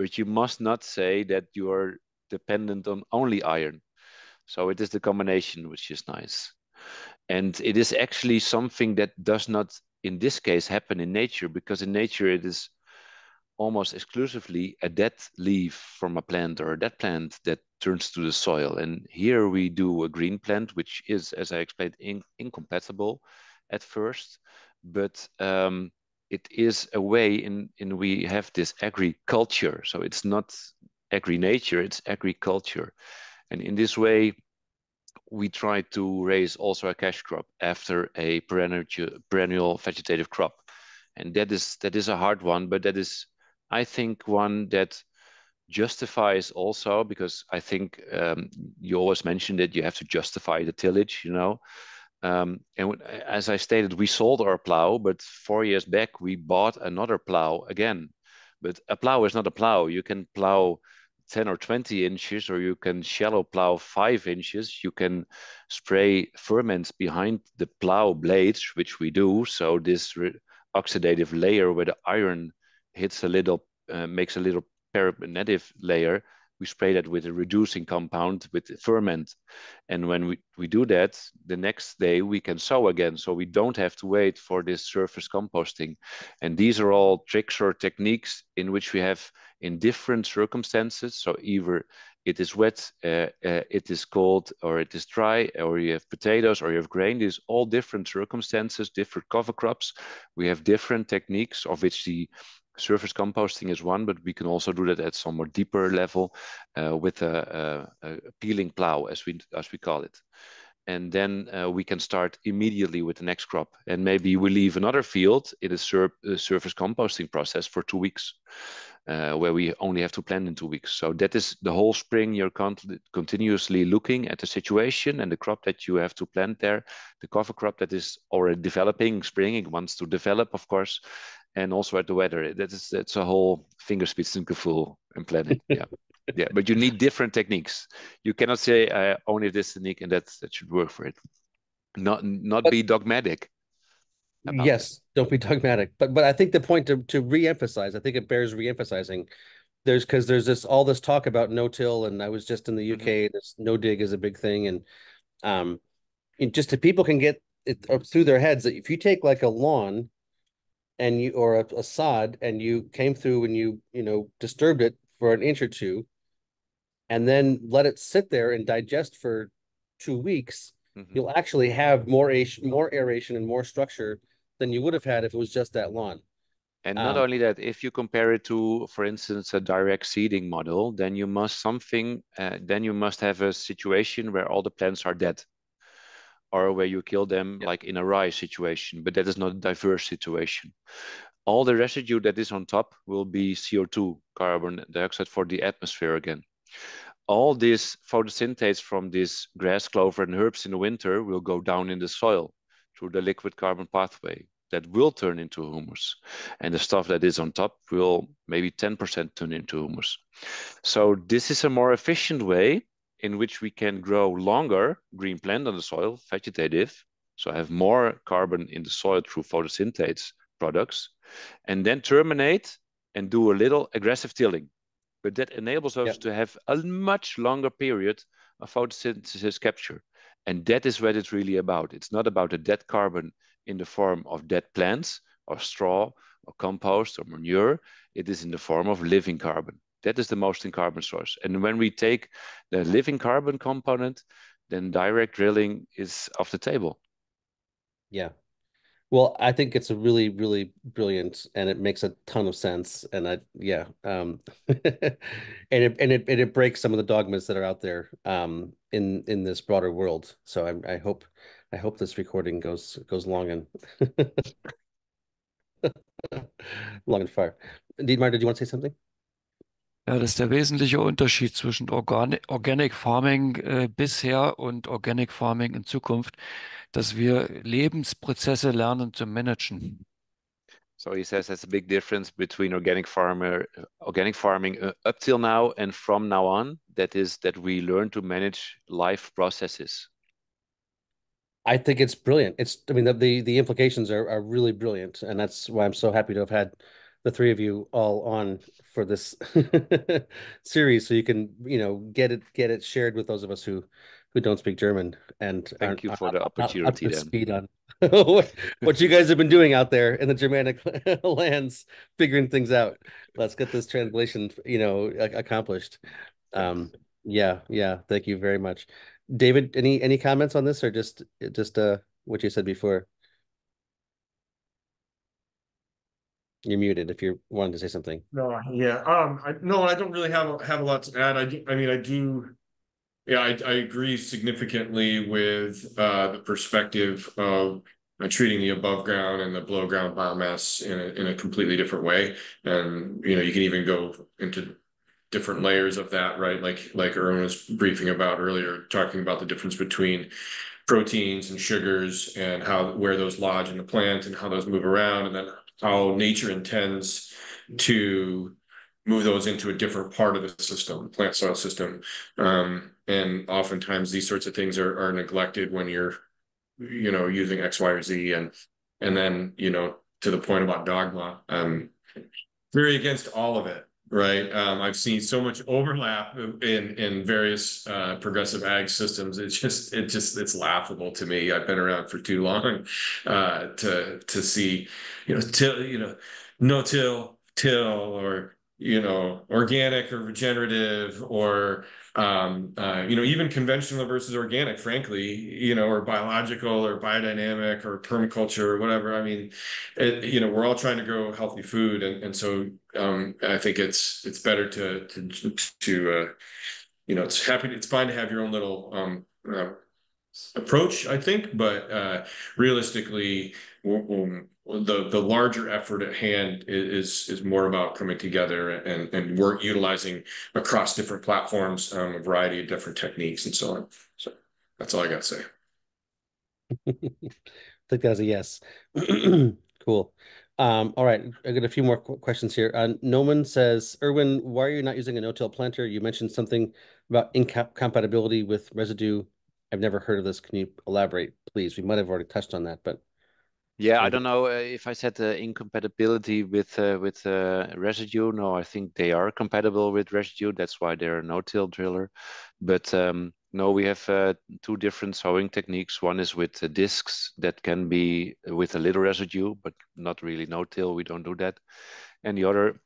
But you must not say that you are dependent on only iron. So it is the combination which is nice. And it is actually something that does not, in this case, happen in nature because in nature it is almost exclusively a dead leaf from a plant or a dead plant that turns to the soil. And here we do a green plant, which is, as I explained, in, incompatible at first, but um, it is a way in in we have this agriculture. So it's not agri-nature, it's agriculture. And in this way, we try to raise also a cash crop after a perennial perennial vegetative crop. And that is that is a hard one, but that is, I think, one that justifies also because I think um, you always mentioned that you have to justify the tillage, you know. Um, and as I stated, we sold our plow, but four years back we bought another plow again. But a plow is not a plow. You can plow 10 or 20 inches, or you can shallow plow five inches. You can spray ferments behind the plow blades, which we do. So this oxidative layer where the iron hits a little, uh, makes a little permanent layer. We spray that with a reducing compound with ferment. And when we, we do that, the next day we can sow again. So we don't have to wait for this surface composting. And these are all tricks or techniques in which we have in different circumstances. So either it is wet, uh, uh, it is cold, or it is dry, or you have potatoes, or you have grain. These all different circumstances, different cover crops. We have different techniques, of which the surface composting is one, but we can also do that at some more deeper level uh, with a, a, a, peeling plow, as we as we call it. And then uh, we can start immediately with the next crop. And maybe we leave another field in a, sur a surface composting process for two weeks, uh, where we only have to plant in two weeks. So that is the whole spring. You're con continuously looking at the situation and the crop that you have to plant there, the cover crop that is already developing, springing, wants to develop, of course, and also at the weather. That is that's a whole fingerspitzengefühl and planning. [LAUGHS] Yeah. yeah, but you need different techniques. You cannot say uh, only this technique and that that should work for it. Not not But- be dogmatic. Yes, don't be dogmatic. But but I think the point to to reemphasize, I think it bears reemphasizing. There's because there's this all this talk about no-till, and I was just in the UK. This no dig is a big thing, and um, and just if people can get it up through their heads that if you take like a lawn, and you or a, a sod, and you came through and you you know disturbed it for an inch or two, and then let it sit there and digest for two weeks, Mhm. you'll actually have more aeration, more aeration and more structure than you would have had if it was just that lawn. And not Um, only that, if you compare it to, for instance, a direct seeding model, then you must something, uh, then you must have a situation where all the plants are dead. Or where you kill them yeah. like in a rye situation, but that is not a diverse situation. All the residue that is on top will be CO2, carbon dioxide for the atmosphere again. All this photosynthates from this grass, clover, and herbs in the winter will go down in the soil through the liquid carbon pathway that will turn into humus. And the stuff that is on top will maybe 10% turn into humus. So this is a more efficient way in which we can grow longer green plant on the soil, vegetative, so have more carbon in the soil through photosynthate products, and then terminate and do a little aggressive tilling. But that enables us to have a much longer period of photosynthesis capture. And that is what it's really about. It's not about the dead carbon in the form of dead plants or straw or compost or manure. It is in the form of living carbon. That is the most in carbon source. And when we take the living carbon component, then direct drilling is off the table. Yeah. Well, I think it's a really, really brilliant, and it makes a ton of sense. And I, yeah, um, [LAUGHS] and it and it and it breaks some of the dogmas that are out there, um, in in this broader world. So I, I hope, I hope this recording goes goes long and [LAUGHS] long and far. Indeed, Dietmar, did you want to say something? Ja, das ist der wesentliche Unterschied zwischen Organic, Organic Farming äh, bisher und Organic Farming in Zukunft, dass wir Lebensprozesse lernen zu managen. So he says that's a big difference between organic farmer, organic farming uh, up till now and from now on. That is that we learn to manage life processes. I think it's brilliant. It's, I mean, the the, the implications are, are really brilliant, and that's why I'm so happy to have had the three of you all on for this [LAUGHS] series so you can you know get it get it shared with those of us who who don't speak german and thank you for the opportunity up, up speed on [LAUGHS] what, what you guys have been doing out there in the germanic [LAUGHS] lands figuring things out. Let's get this translation you know accomplished. Um yeah yeah thank you very much. David any any comments on this or just just uh what you said before You're muted if you're wanting to say something. No, yeah. Um, I, no, I don't really have have a lot to add. I do, I mean, I do. Yeah, I, I agree significantly with uh, the perspective of uh, treating the above ground and the below ground biomass in a, in a completely different way. And you know, you can even go into different layers of that, right? Like like Erwin was briefing about earlier, talking about the difference between proteins and sugars and how where those lodge in the plant and how those move around, and then how nature intends to move those into a different part of the system, plant soil system. Um, and oftentimes these sorts of things are, are neglected when you're, you know, using X, Y, or Z. And, and then, you know, to the point about dogma, um, very against all of it right? Um, I've seen so much overlap in in various uh, progressive ag systems. It's just it just it's laughable to me. I've been around for too long uh, to to see, you know, till you know, no till till or you know, organic or regenerative or um, uh, you know, even conventional versus organic, frankly, you know, or biological or biodynamic or permaculture or whatever. I mean, it, you know, we're all trying to grow healthy food, and and so um, I think it's it's better to to to uh, you know, it's happy, it's fine to have your own little um, uh, approach, I think, but uh, realistically, the the larger effort at hand is is more about coming together and and work utilizing across different platforms um, a variety of different techniques and so on. So that's all I got to say. [LAUGHS] I think that's a yes. [CLEARS THROAT] cool. Um, all right, I got a few more questions here. Uh, Noman says, Erwin, why are you not using a no-till planter? You mentioned something about incompatibility with residue. I've never heard of this. Can you elaborate, please? We might have already touched on that, but yeah, I don't know uh, if I said uh, incompatibility with uh, with uh, residue. No, I think they are compatible with residue. That's why they're a no-till driller. But um, no, we have uh, two different sowing techniques. One is with the discs that can be with a little residue, but not really no-till. We don't do that. And the other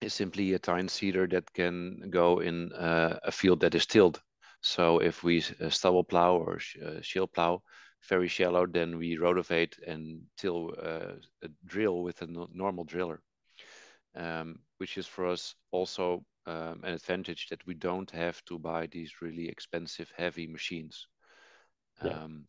is simply a tine seeder that can go in uh, a field that is tilled. So if we stubble plow or sh shield plow, very shallow, then we rotovate and till uh, a drill with a normal driller, um, which is for us also um, an advantage that we don't have to buy these really expensive, heavy machines. Yeah. Um,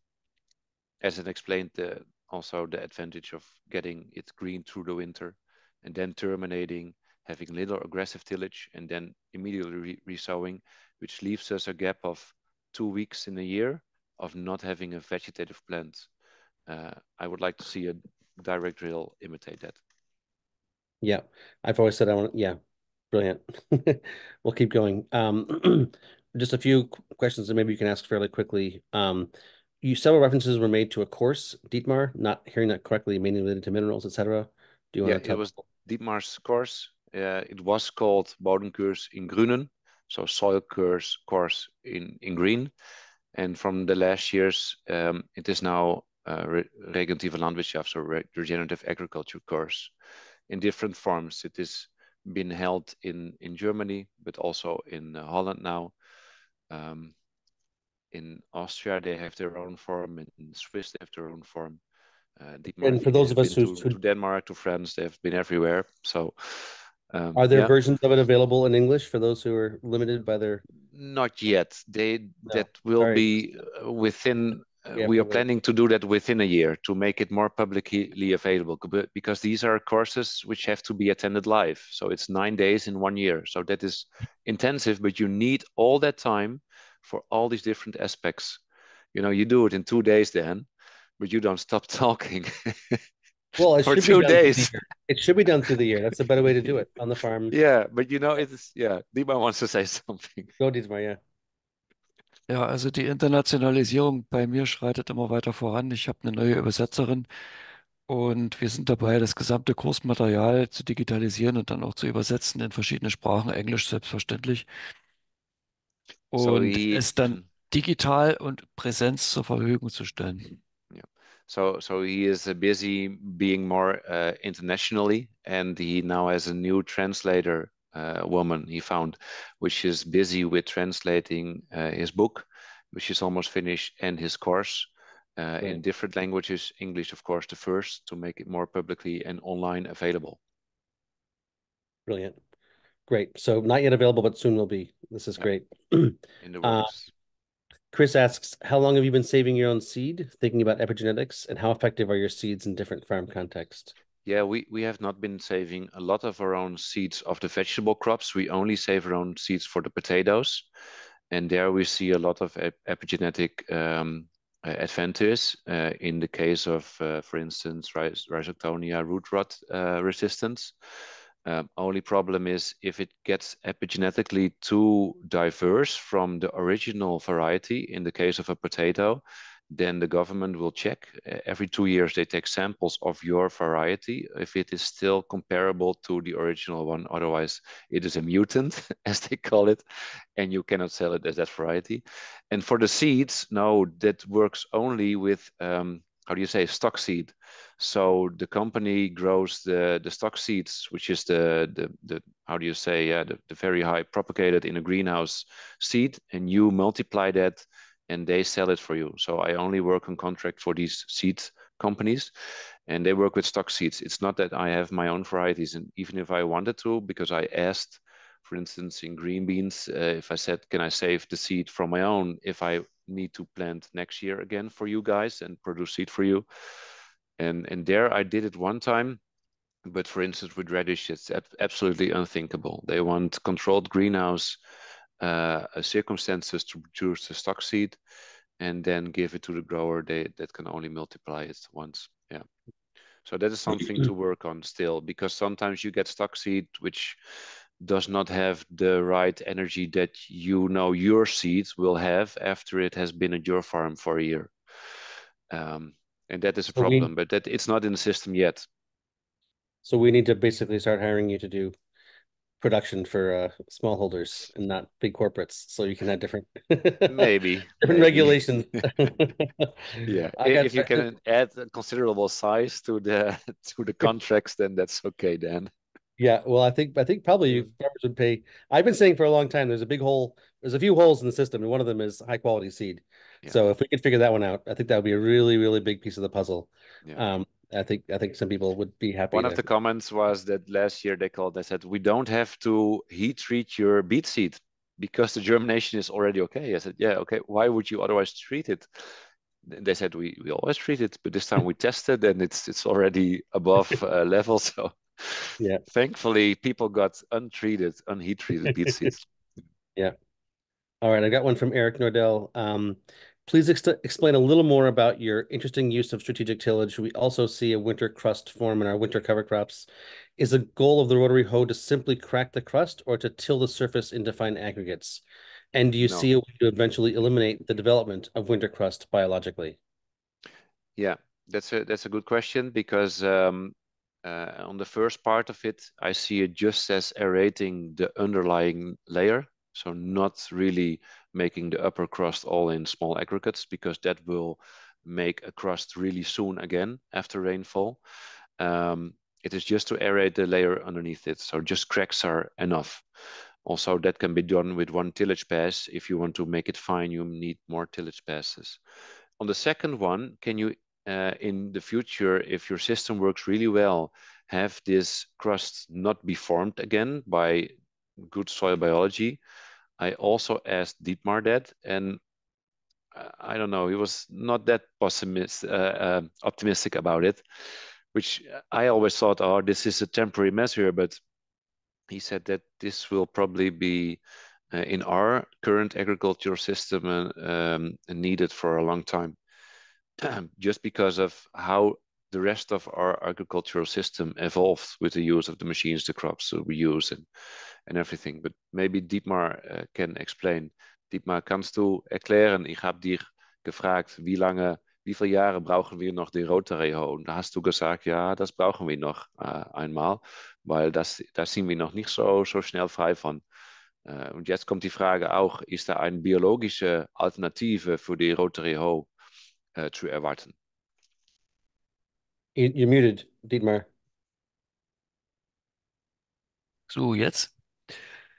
as it explained, the also the advantage of getting it green through the winter and then terminating, having little aggressive tillage, and then immediately re resowing, which leaves us a gap of two weeks in a year of not having a vegetative plant. Uh, I would like to see a direct drill imitate that. Yeah, I've always said I want. Yeah, brilliant. [LAUGHS] we'll keep going. Um, [CLEARS THROAT] just a few questions, that maybe you can ask fairly quickly. Um, you several references were made to a course, Dietmar. Not hearing that correctly, mainly related to minerals, etc. Do you want yeah, to tell? it was Dietmar's course. Uh, it was called Bodenkurs in Grünen, so soil course course in in green. And from the last years, um, it is now uh, regenerative landwirtschaft, so regenerative agriculture course in different forms. It is been held in in Germany, but also in uh, Holland now. Um, in Austria, they have their own form. In Swiss, they have their own form. Uh, and for those of us who to, to, Denmark, to France, they have been everywhere. So, um, are there yeah. versions of it available in English for those who are limited by their? Not yet. They no. that will Sorry. be uh, within uh, we are planning to do that within a year to make it more publicly available because these are courses which have to be attended live. So it's nine days in one year. So that is intensive, but you need all that time for all these different aspects. You know, you do it in two days then, but you don't stop [LAUGHS] talking. Well, it for two days. It should be done through the year. That's a better way to do it on the farm. Yeah, but you know, it's yeah. Dima wants to say [LAUGHS] something. Go, Dietmar, yeah. Ja, also die Internationalisierung bei mir schreitet immer weiter voran. Ich habe eine neue Übersetzerin und wir sind dabei, das gesamte Kursmaterial zu digitalisieren und dann auch zu übersetzen in verschiedene Sprachen, Englisch selbstverständlich, und es dann digital und Präsenz zur Verfügung zu stellen. So so he is uh, busy being more uh, internationally, and he now has a new translator uh, woman he found, which is busy with translating uh, his book, which is almost finished, and his course uh, in different languages. English, of course, the first to make it more publicly and online available. Brilliant. Great. So not yet available, but soon will be. This is great. [CLEARS THROAT] in the uh, works. Chris asks, how long have you been saving your own seed, thinking about epigenetics, and how effective are your seeds in different farm contexts? Yeah, we, we have not been saving a lot of our own seeds of the vegetable crops. We only save our own seeds for the potatoes. And there we see a lot of ep epigenetic um, uh, advantage uh, in the case of, uh, for instance, Rhizoctonia root rot uh, resistance. Um, only problem is if it gets epigenetically too diverse from the original variety, in the case of a potato, then the government will check every two years they take samples of your variety if it is still comparable to the original one. Otherwise it is a mutant [LAUGHS] as they call it and you cannot sell it as that variety. And for the seeds no that works only with um, how do you say stock seed so the company grows the the stock seeds which is the the, the how do you say yeah the, the very high propagated in a greenhouse seed and you multiply that and they sell it for you. So I only work on contract for these seed companies and they work with stock seeds. It's not that I have my own varieties. And even if I wanted to, because I asked, for instance, in green beans, uh, if I said, can I save the seed from my own if I need to plant next year again for you guys and produce seed for you? And, and there I did it one time. But for instance, with radish, it's absolutely unthinkable. They want controlled greenhouse uh, circumstances to produce the stock seed and then give it to the grower they, that can only multiply it once yeah so that is something to work on still because sometimes you get stock seed which does not have the right energy that you know your seeds will have after it has been at your farm for a year um, and that is a problem we, but that it's not in the system yet so we need to basically start hiring you to do production for uh, smallholders and not big corporates, so you can have different [LAUGHS] maybe different maybe. regulations. [LAUGHS] [LAUGHS] yeah, if you can add a considerable size to the to the contracts, then that's okay. Then. Yeah, well, I think I think probably you farmers would pay. I've been saying for a long time. There's a big hole. There's a few holes in the system, and one of them is high quality seed. Yeah. So if we could figure that one out, I think that would be a really really big piece of the puzzle. Yeah. Um, I think I think some people would be happy. One of the comments was that last year they called. They said we don't have to heat treat your beet seed because the germination is already okay. I said, yeah, okay. Why would you otherwise treat it? they said we, we always treat it, but this time we [LAUGHS] tested and it's it's already above uh, level. [LAUGHS] So yeah, thankfully people got untreated, unheat treated [LAUGHS] beet seeds. yeah. All right, I got one from Eric Nordell. Um, please ex explain a little more about your interesting use of strategic tillage. We also see a winter crust form in our winter cover crops. Is the goal of the rotary hoe to simply crack the crust or to till the surface into fine aggregates? And do you no. see a way to eventually eliminate the development of winter crust biologically? Yeah, that's a that's a good question because um, uh, on the first part of it, I see it just as aerating the underlying layer, so not really making the upper crust all in small aggregates because that will make a crust really soon again after rainfall. Um, it is just to aerate the layer underneath it, so just cracks are enough. Also, that can be done with one tillage pass. If you want to make it fine, you need more tillage passes. On the second one, can you, uh, in the future, if your system works really well, have this crust not be formed again by good soil biology? I also asked Dietmar that, and uh, I don't know, he was not that pessimist, uh, uh, optimistic about it, which I always thought, oh, this is a temporary measure, but he said that this will probably be uh, in our current agricultural system uh, um, needed for a long time, [CLEARS THROAT] just because of how the rest of our agricultural system evolved with the use of the machines, the crops that we use, and and everything. But maybe Dietmar uh, can explain. Dietmar, kannst du erklären? Ich habe dich gefragt, wie lange wie viele Jahre brauchen wir noch die Rotary-Hoe? Und da hast du gesagt, ja, das brauchen wir noch äh, einmal, weil das, da sind wir noch nicht so, so schnell frei von. Äh, und jetzt kommt die Frage auch, ist da eine biologische Alternative für die Rotary-Hoe äh, zu erwarten? You're muted, Dietmar. So, jetzt?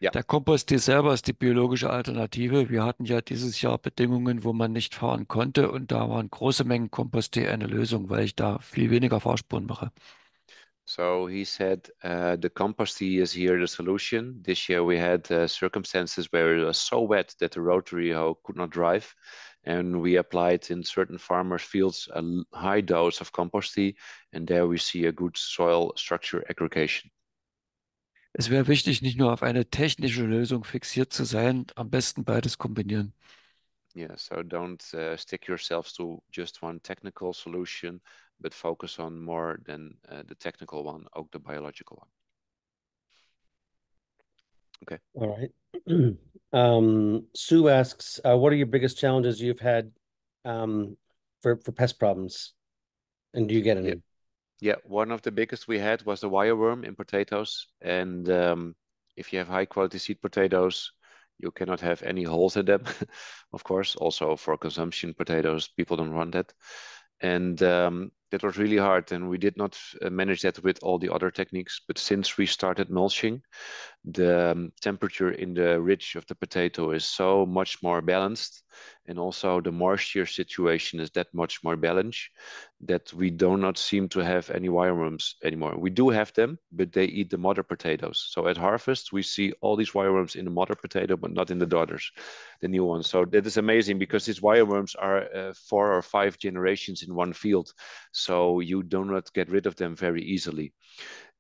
Ja. Der Kompost selber ist die biologische Alternative. Wir hatten ja dieses Jahr Bedingungen, wo man nicht fahren konnte und da waren große Mengen Kompost eine Lösung, weil ich da viel weniger Fahrspuren mache. So he said uh, the compost is here the solution. This year we had uh, circumstances where it was so wet that the rotary hoe could not drive. And we applied in certain farmers' fields a high dose of compost tea, and there we see a good soil structure aggregation. Es wäre wichtig, nicht nur auf eine technische Lösung fixiert zu sein, am besten beides kombinieren. Yeah, so don't uh, stick yourselves to just one technical solution, but focus on more than uh, the technical one, ook the biological one. Okay. All right. [CLEARS THROAT] um, Sue asks, uh, what are your biggest challenges you've had um, for, for pest problems? And do you get any? Yeah. Yeah, one of the biggest we had was the wireworm in potatoes. And um, if you have high quality seed potatoes, you cannot have any holes in them, [LAUGHS] of course. Also for consumption potatoes, people don't want that. And um, that was really hard. And we did not uh, manage that with all the other techniques. But since we started mulching, the um, temperature in the ridge of the potato is so much more balanced and also the moisture situation is that much more balanced that we do not seem to have any wireworms anymore. We do have them, but they eat the mother potatoes. So at harvest, we see all these wireworms in the mother potato, but not in the daughters, the new ones. So that is amazing because these wireworms are uh, four or five generations in one field. So you do not get rid of them very easily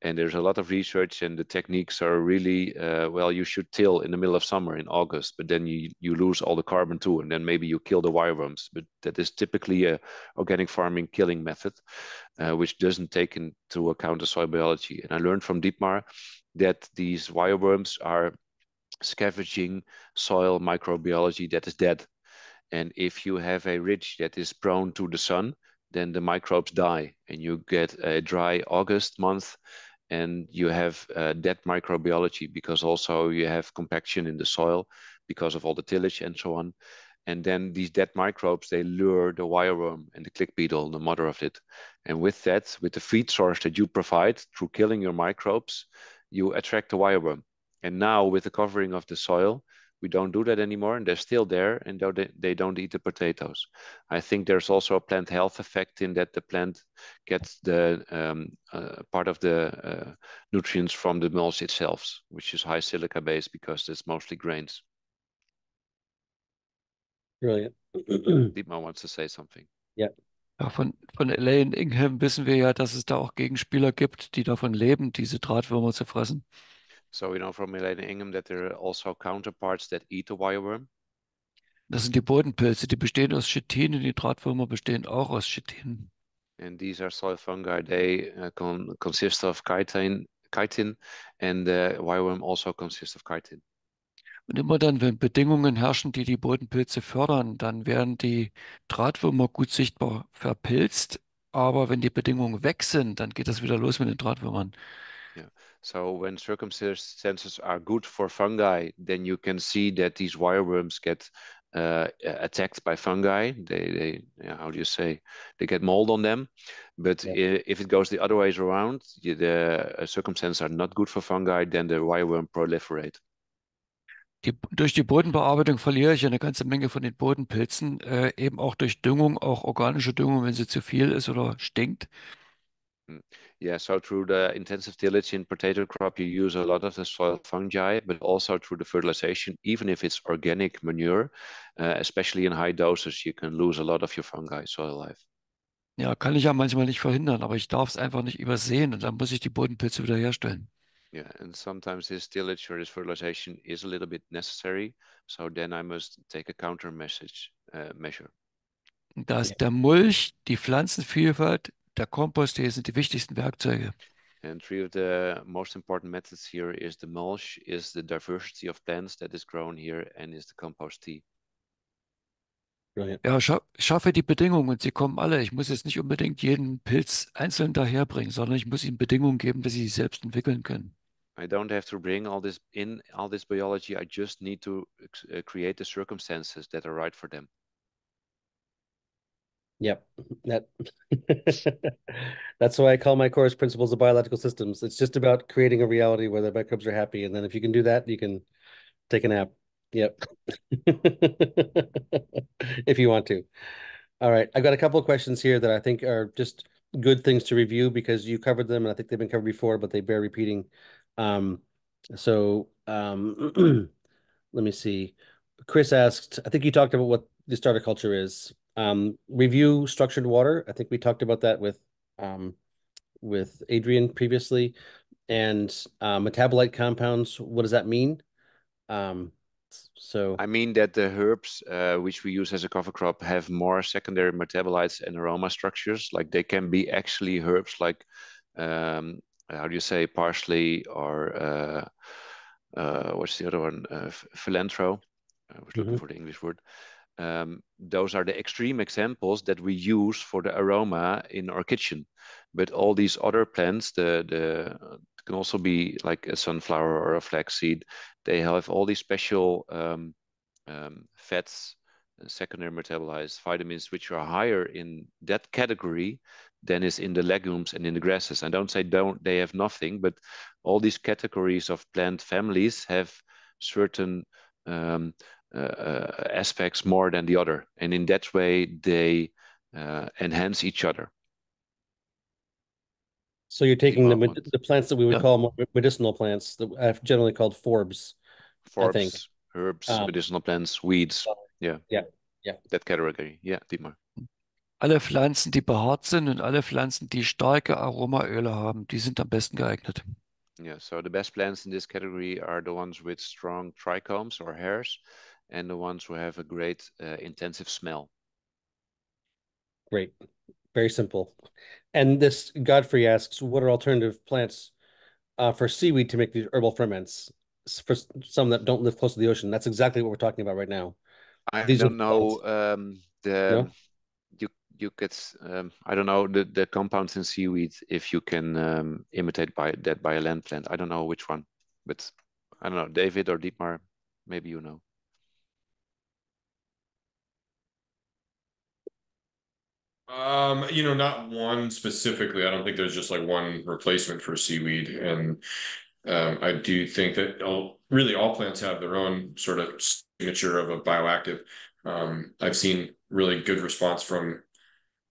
and there's a lot of research and the techniques are really uh, well you should till in the middle of summer in august but then you you lose all the carbon too and then maybe you kill the wireworms but that is typically a organic farming killing method uh, which doesn't take into account the soil biology. And i learned from dietmar that these wireworms are scavenging soil microbiology that is dead. And if you have a ridge that is prone to the sun then the microbes die and you get a dry august month and you have uh, dead microbiology because also you have compaction in the soil because of all the tillage and so on. And then these dead microbes, they lure the wireworm and the click beetle, the mother of it. And with that, with the feed source that you provide through killing your microbes, you attract the wireworm. And now with the covering of the soil, we don't do that anymore and they're still there and they don't eat the potatoes i think there's also a plant health effect in that the plant gets the um, uh, part of the uh, nutrients from the mulch itself which is high silica based because it's mostly grains brilliant [CLEARS THROAT] Dietmar wants to say something. Yeah. Ja, von, von Elaine Ingham wissen wir ja, dass es da auch Gegenspieler gibt, die davon leben, diese Drahtwürmer zu fressen. So we know from Elaine Ingham that there are also counterparts that eat the wireworm. Das sind die Bodenpilze, die bestehen aus Chitin und die Drahtwürmer bestehen auch aus Chitin. And these are soil fungi. They uh, con consist of chitin, chitin, and the wireworm also consists of chitin. Und immer dann, wenn Bedingungen herrschen, die die Bodenpilze fördern, dann werden die Drahtwürmer gut sichtbar verpilzt. Aber wenn die Bedingungen weg sind, dann geht das wieder los mit den Drahtwürmern. So when circumstances are good for fungi, then you can see that these wireworms get uh, attacked by fungi. They, they how do you say, they get mold on them. But Yeah. if it goes the other ways around, the uh, circumstances are not good for fungi, then the wireworm proliferate. Die, durch die Bodenbearbeitung verliere ich eine ganze Menge von den Bodenpilzen, äh, eben auch durch Düngung, auch organische Düngung, wenn sie zu viel ist oder stinkt. Yeah, so through the intensive tillage in potato crop, you use a lot of the soil fungi, but also through the fertilization, even if it's organic manure, uh, especially in high doses, you can lose a lot of your fungi soil life. Ja, kann ich ja manchmal nicht verhindern, aber ich darf es einfach nicht übersehen und dann muss ich die Bodenpilze wiederherstellen. Yeah, and sometimes this tillage or this fertilization is a little bit necessary. So then I must take a counter message uh, measure. Und da ist Ja. der Mulch, die Pflanzenvielfalt, der Kompost, die sind die wichtigsten Werkzeuge. And three of the most important methods here is the mulch, is the diversity of plants that is grown here, and is the compost tea. Brilliant. Ja, scha schaffe die Bedingungen und sie kommen alle. Ich muss jetzt nicht unbedingt jeden Pilz einzeln daherbringen, sondern ich muss ihnen Bedingungen geben, dass sie sich selbst entwickeln können. I don't have to bring all this in all this biology. I just need to uh, create the circumstances that are right for them. Yep. That [LAUGHS] that's why I call my course Principles of Biological Systems. It's just about creating a reality where the microbes are happy. And then if you can do that, you can take a nap. Yep. [LAUGHS] If you want to. All right. I've got a couple of questions here that I think are just good things to review because you covered them and I think they've been covered before, but they bear repeating. Um, so um, [CLEARS THROAT] let me see. Chris asked, I think you talked about what the starter culture is. Um, review structured water. I think we talked about that with um, with Adrian previously. And uh, metabolite compounds, what does that mean? Um, so I mean that the herbs uh, which we use as a cover crop have more secondary metabolites and aroma structures. Like they can be actually herbs like um, how do you say parsley or uh, uh, what's the other one? Uh, cilantro. I was looking Mhm. for the English word. Um, those are the extreme examples that we use for the aroma in our kitchen. But all these other plants, the the can also be like a sunflower or a flaxseed. They have all these special um, um, fats, uh, secondary metabolized vitamins, which are higher in that category than is in the legumes and in the grasses. I don't say don't they have nothing, but all these categories of plant families have certain um, aspects more than the other, and in that way they uh, enhance each other. so you're taking the med- the plants that we would Yeah. call more medicinal plants that I've generally called forbs. I think. Forbs, herbs, Um, medicinal plants, weeds. Yeah. Yeah, yeah. That category. Yeah, Dietmar. Alle Pflanzen, die behaart sind und alle Pflanzen, die starke Aromaöle haben, die sind am besten geeignet. Yeah, so the best plants in this category are the ones with strong trichomes or hairs, and the ones who have a great uh, intensive smell. Great. Very simple. And this Godfrey asks, what are alternative plants uh, for seaweed to make these herbal ferments? For some that don't live close to the ocean. That's exactly what we're talking about right now. I These don't know um, the No? you you get um, I don't know the the compounds in seaweed if you can um, imitate by that by a land plant. I don't know which one, but I don't know David or Dietmar, maybe you know. Um, you know, not one specifically. I don't think there's just like one replacement for seaweed. And um, I do think that all, really all plants have their own sort of signature of a bioactive. Um, I've seen really good response from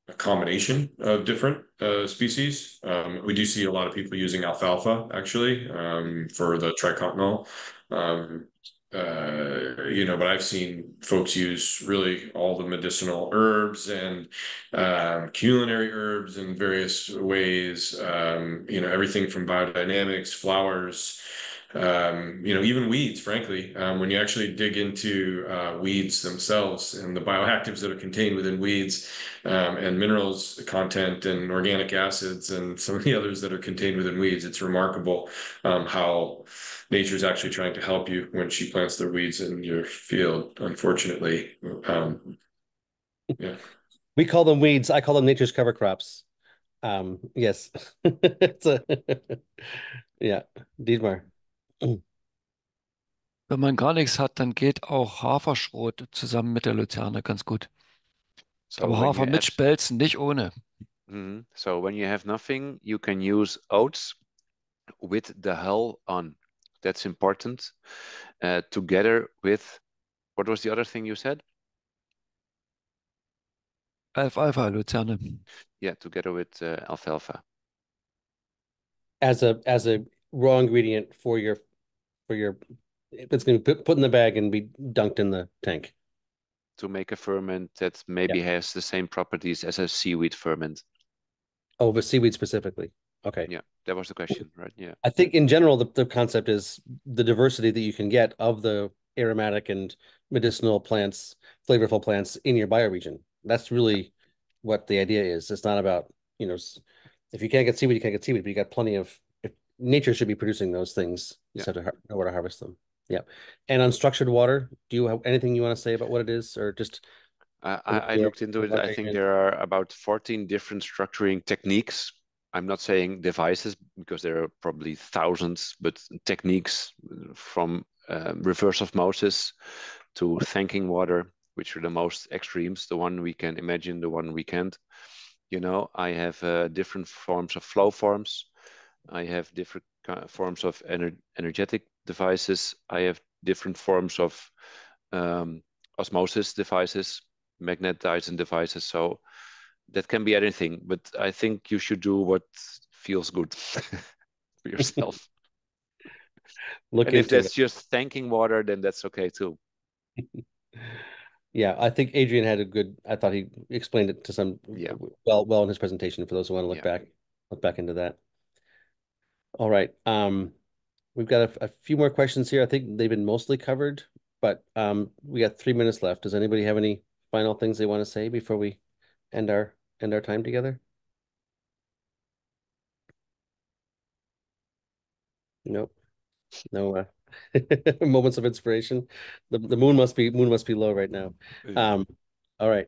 a combination of different uh, species. Um, we do see a lot of people using alfalfa actually um, for the triacontanol. Um, uh, you know, but I've seen folks use really all the medicinal herbs and um, culinary herbs in various ways. Um, you know, everything from biodynamics, flowers, um, you know, even weeds, frankly, um, when you actually dig into uh, weeds themselves and the bioactives that are contained within weeds um, and minerals content and organic acids and some of the others that are contained within weeds, it's remarkable um, how nature is actually trying to help you when she plants the weeds in your field, unfortunately. Um, yeah. We call them weeds. I call them nature's cover crops. Um, yes. [LAUGHS] it's a [LAUGHS] yeah, Dietmar. Wenn man gar nichts hat, dann geht auch Haferschrot zusammen mit der Luzerne ganz gut. So Aber Hafer mit Spelzen, nicht ohne. Mhm. So when you have nothing, you can use oats with the hull on. That's important. Uh, together with what was the other thing you said? Alfalfa, Luzerne. Yeah, together with uh, alfalfa. as a as a raw ingredient for your for your it's going to be put, put in the bag and be dunked in the tank. to make a ferment that maybe has the same properties as a seaweed ferment. Oh, but seaweed specifically. Okay. Yeah, that was the question, right? Yeah. I think in general the, the concept is the diversity that you can get of the aromatic and medicinal plants, flavorful plants in your bioregion. That's really what the idea is. It's not about, you know, if you can't get seaweed, you can't get seaweed, but you got plenty of if nature should be producing those things. You Yeah. just have to know where to harvest them. Yeah. And unstructured water, do you have anything you want to say about what it is or just I, I, I looked into it. I think there are about 14 different structuring techniques. I'm not saying devices because there are probably thousands, but techniques uh, from um, reverse osmosis to thanking water, which are the most extremes, the one we can imagine, the one we can't. You know, I have uh, different forms of flow forms. I have different forms of ener energetic devices. I have different forms of um, osmosis devices, magnetizing devices. So that can be anything, but I think you should do what feels good [LAUGHS] for yourself. [LAUGHS] look and if into it? that's just thanking water, then that's okay too. [LAUGHS] Yeah, I think Adrian had a good, I thought he explained it to some Yeah. well, well in his presentation for those who want to look Yeah. back, look back into that. All right. Um, we've got a, a few more questions here. I think they've been mostly covered, but um, we got three minutes left. Does anybody have any final things they want to say before we end our end our time together? Nope. No uh, [LAUGHS] moments of inspiration. The the moon must be moon must be low right now. Um, all right.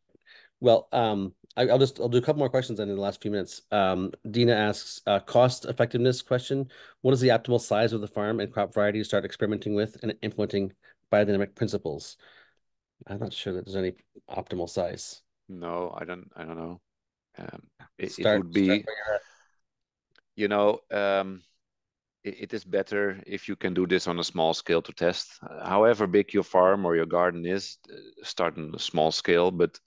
Well, um, I, I'll just I'll do a couple more questions then in the last few minutes. Um, Dina asks, uh, cost effectiveness question. What is the optimal size of the farm and crop variety to start experimenting with and implementing biodynamic principles? I'm not sure that there's any optimal size. No, I don't. I don't know. Um, it, it would be, you know, um, it, it is better if you can do this on a small scale to test. Uh, However big your farm or your garden is, uh, start on a small scale. But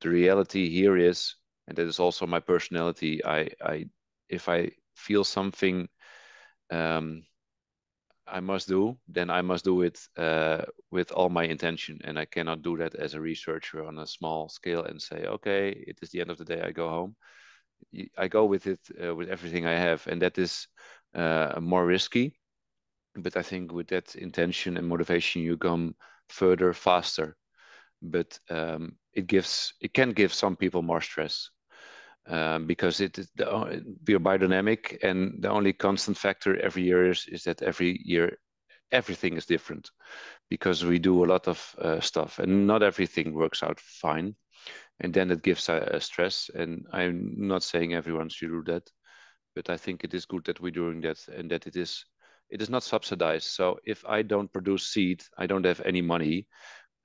the reality here is, and that is also my personality. I, I, if I feel something, um, I must do, then I must do it uh, with all my intention, and I cannot do that as a researcher on a small scale and say, okay, it is the end of the day, I go home. I go with it uh, with everything I have, and that is uh, more risky. But I think with that intention and motivation, you come further faster. But um, it gives it can give some people more stress um, because it is the, we are biodynamic, and the only constant factor every year is, is that every year everything is different because we do a lot of uh, stuff, and not everything works out fine, and then it gives a, a stress. And I'm not saying everyone should do that, but I think it is good that we're doing that and that it is it is not subsidized. So if I don't produce seed, I don't have any money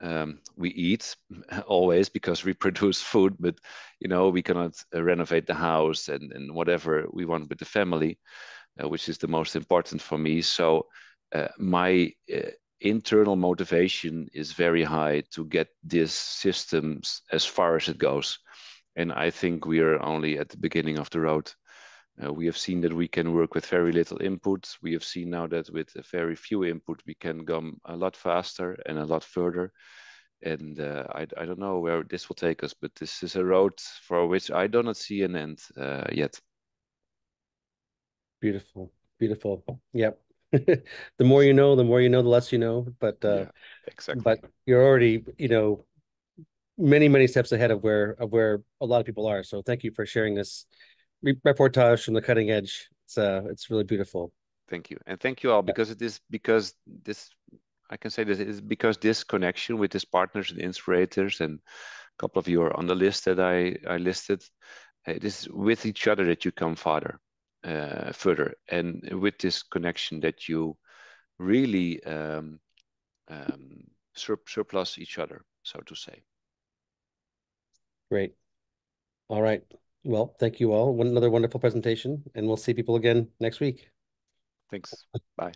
um, we eat [LAUGHS] always because we [LAUGHS] produce food, but you know we cannot uh, renovate the house and, and whatever we want with the family, uh, which is the most important for me. So uh, my uh, internal motivation is very high to get this system as far as it goes, and I think we are only at the beginning of the road. Uh, we have seen that we can work with very little input. We have seen now that with a very few input, we can go a lot faster and a lot further. And uh, I, I don't know where this will take us, but this is a road for which I do not see an end uh, yet. Beautiful, beautiful. Yep. [LAUGHS] the more you know, the more you know, the less you know. But uh, yeah, exactly. But you're already, you know, many many steps ahead of where of where a lot of people are. So thank you for sharing this reportage from the cutting edge. It's uh, it's really beautiful. Thank you, and thank you all because it is because this I can say this is because this connection with these partners and inspirators and a couple of you are on the list that I I listed. It is with each other that you come farther, uh, further, and with this connection that you really um, um, sur surplus each other, so to say. Great. All right. Well, thank you all. One another wonderful presentation, and we'll see people again next week. Thanks. Bye.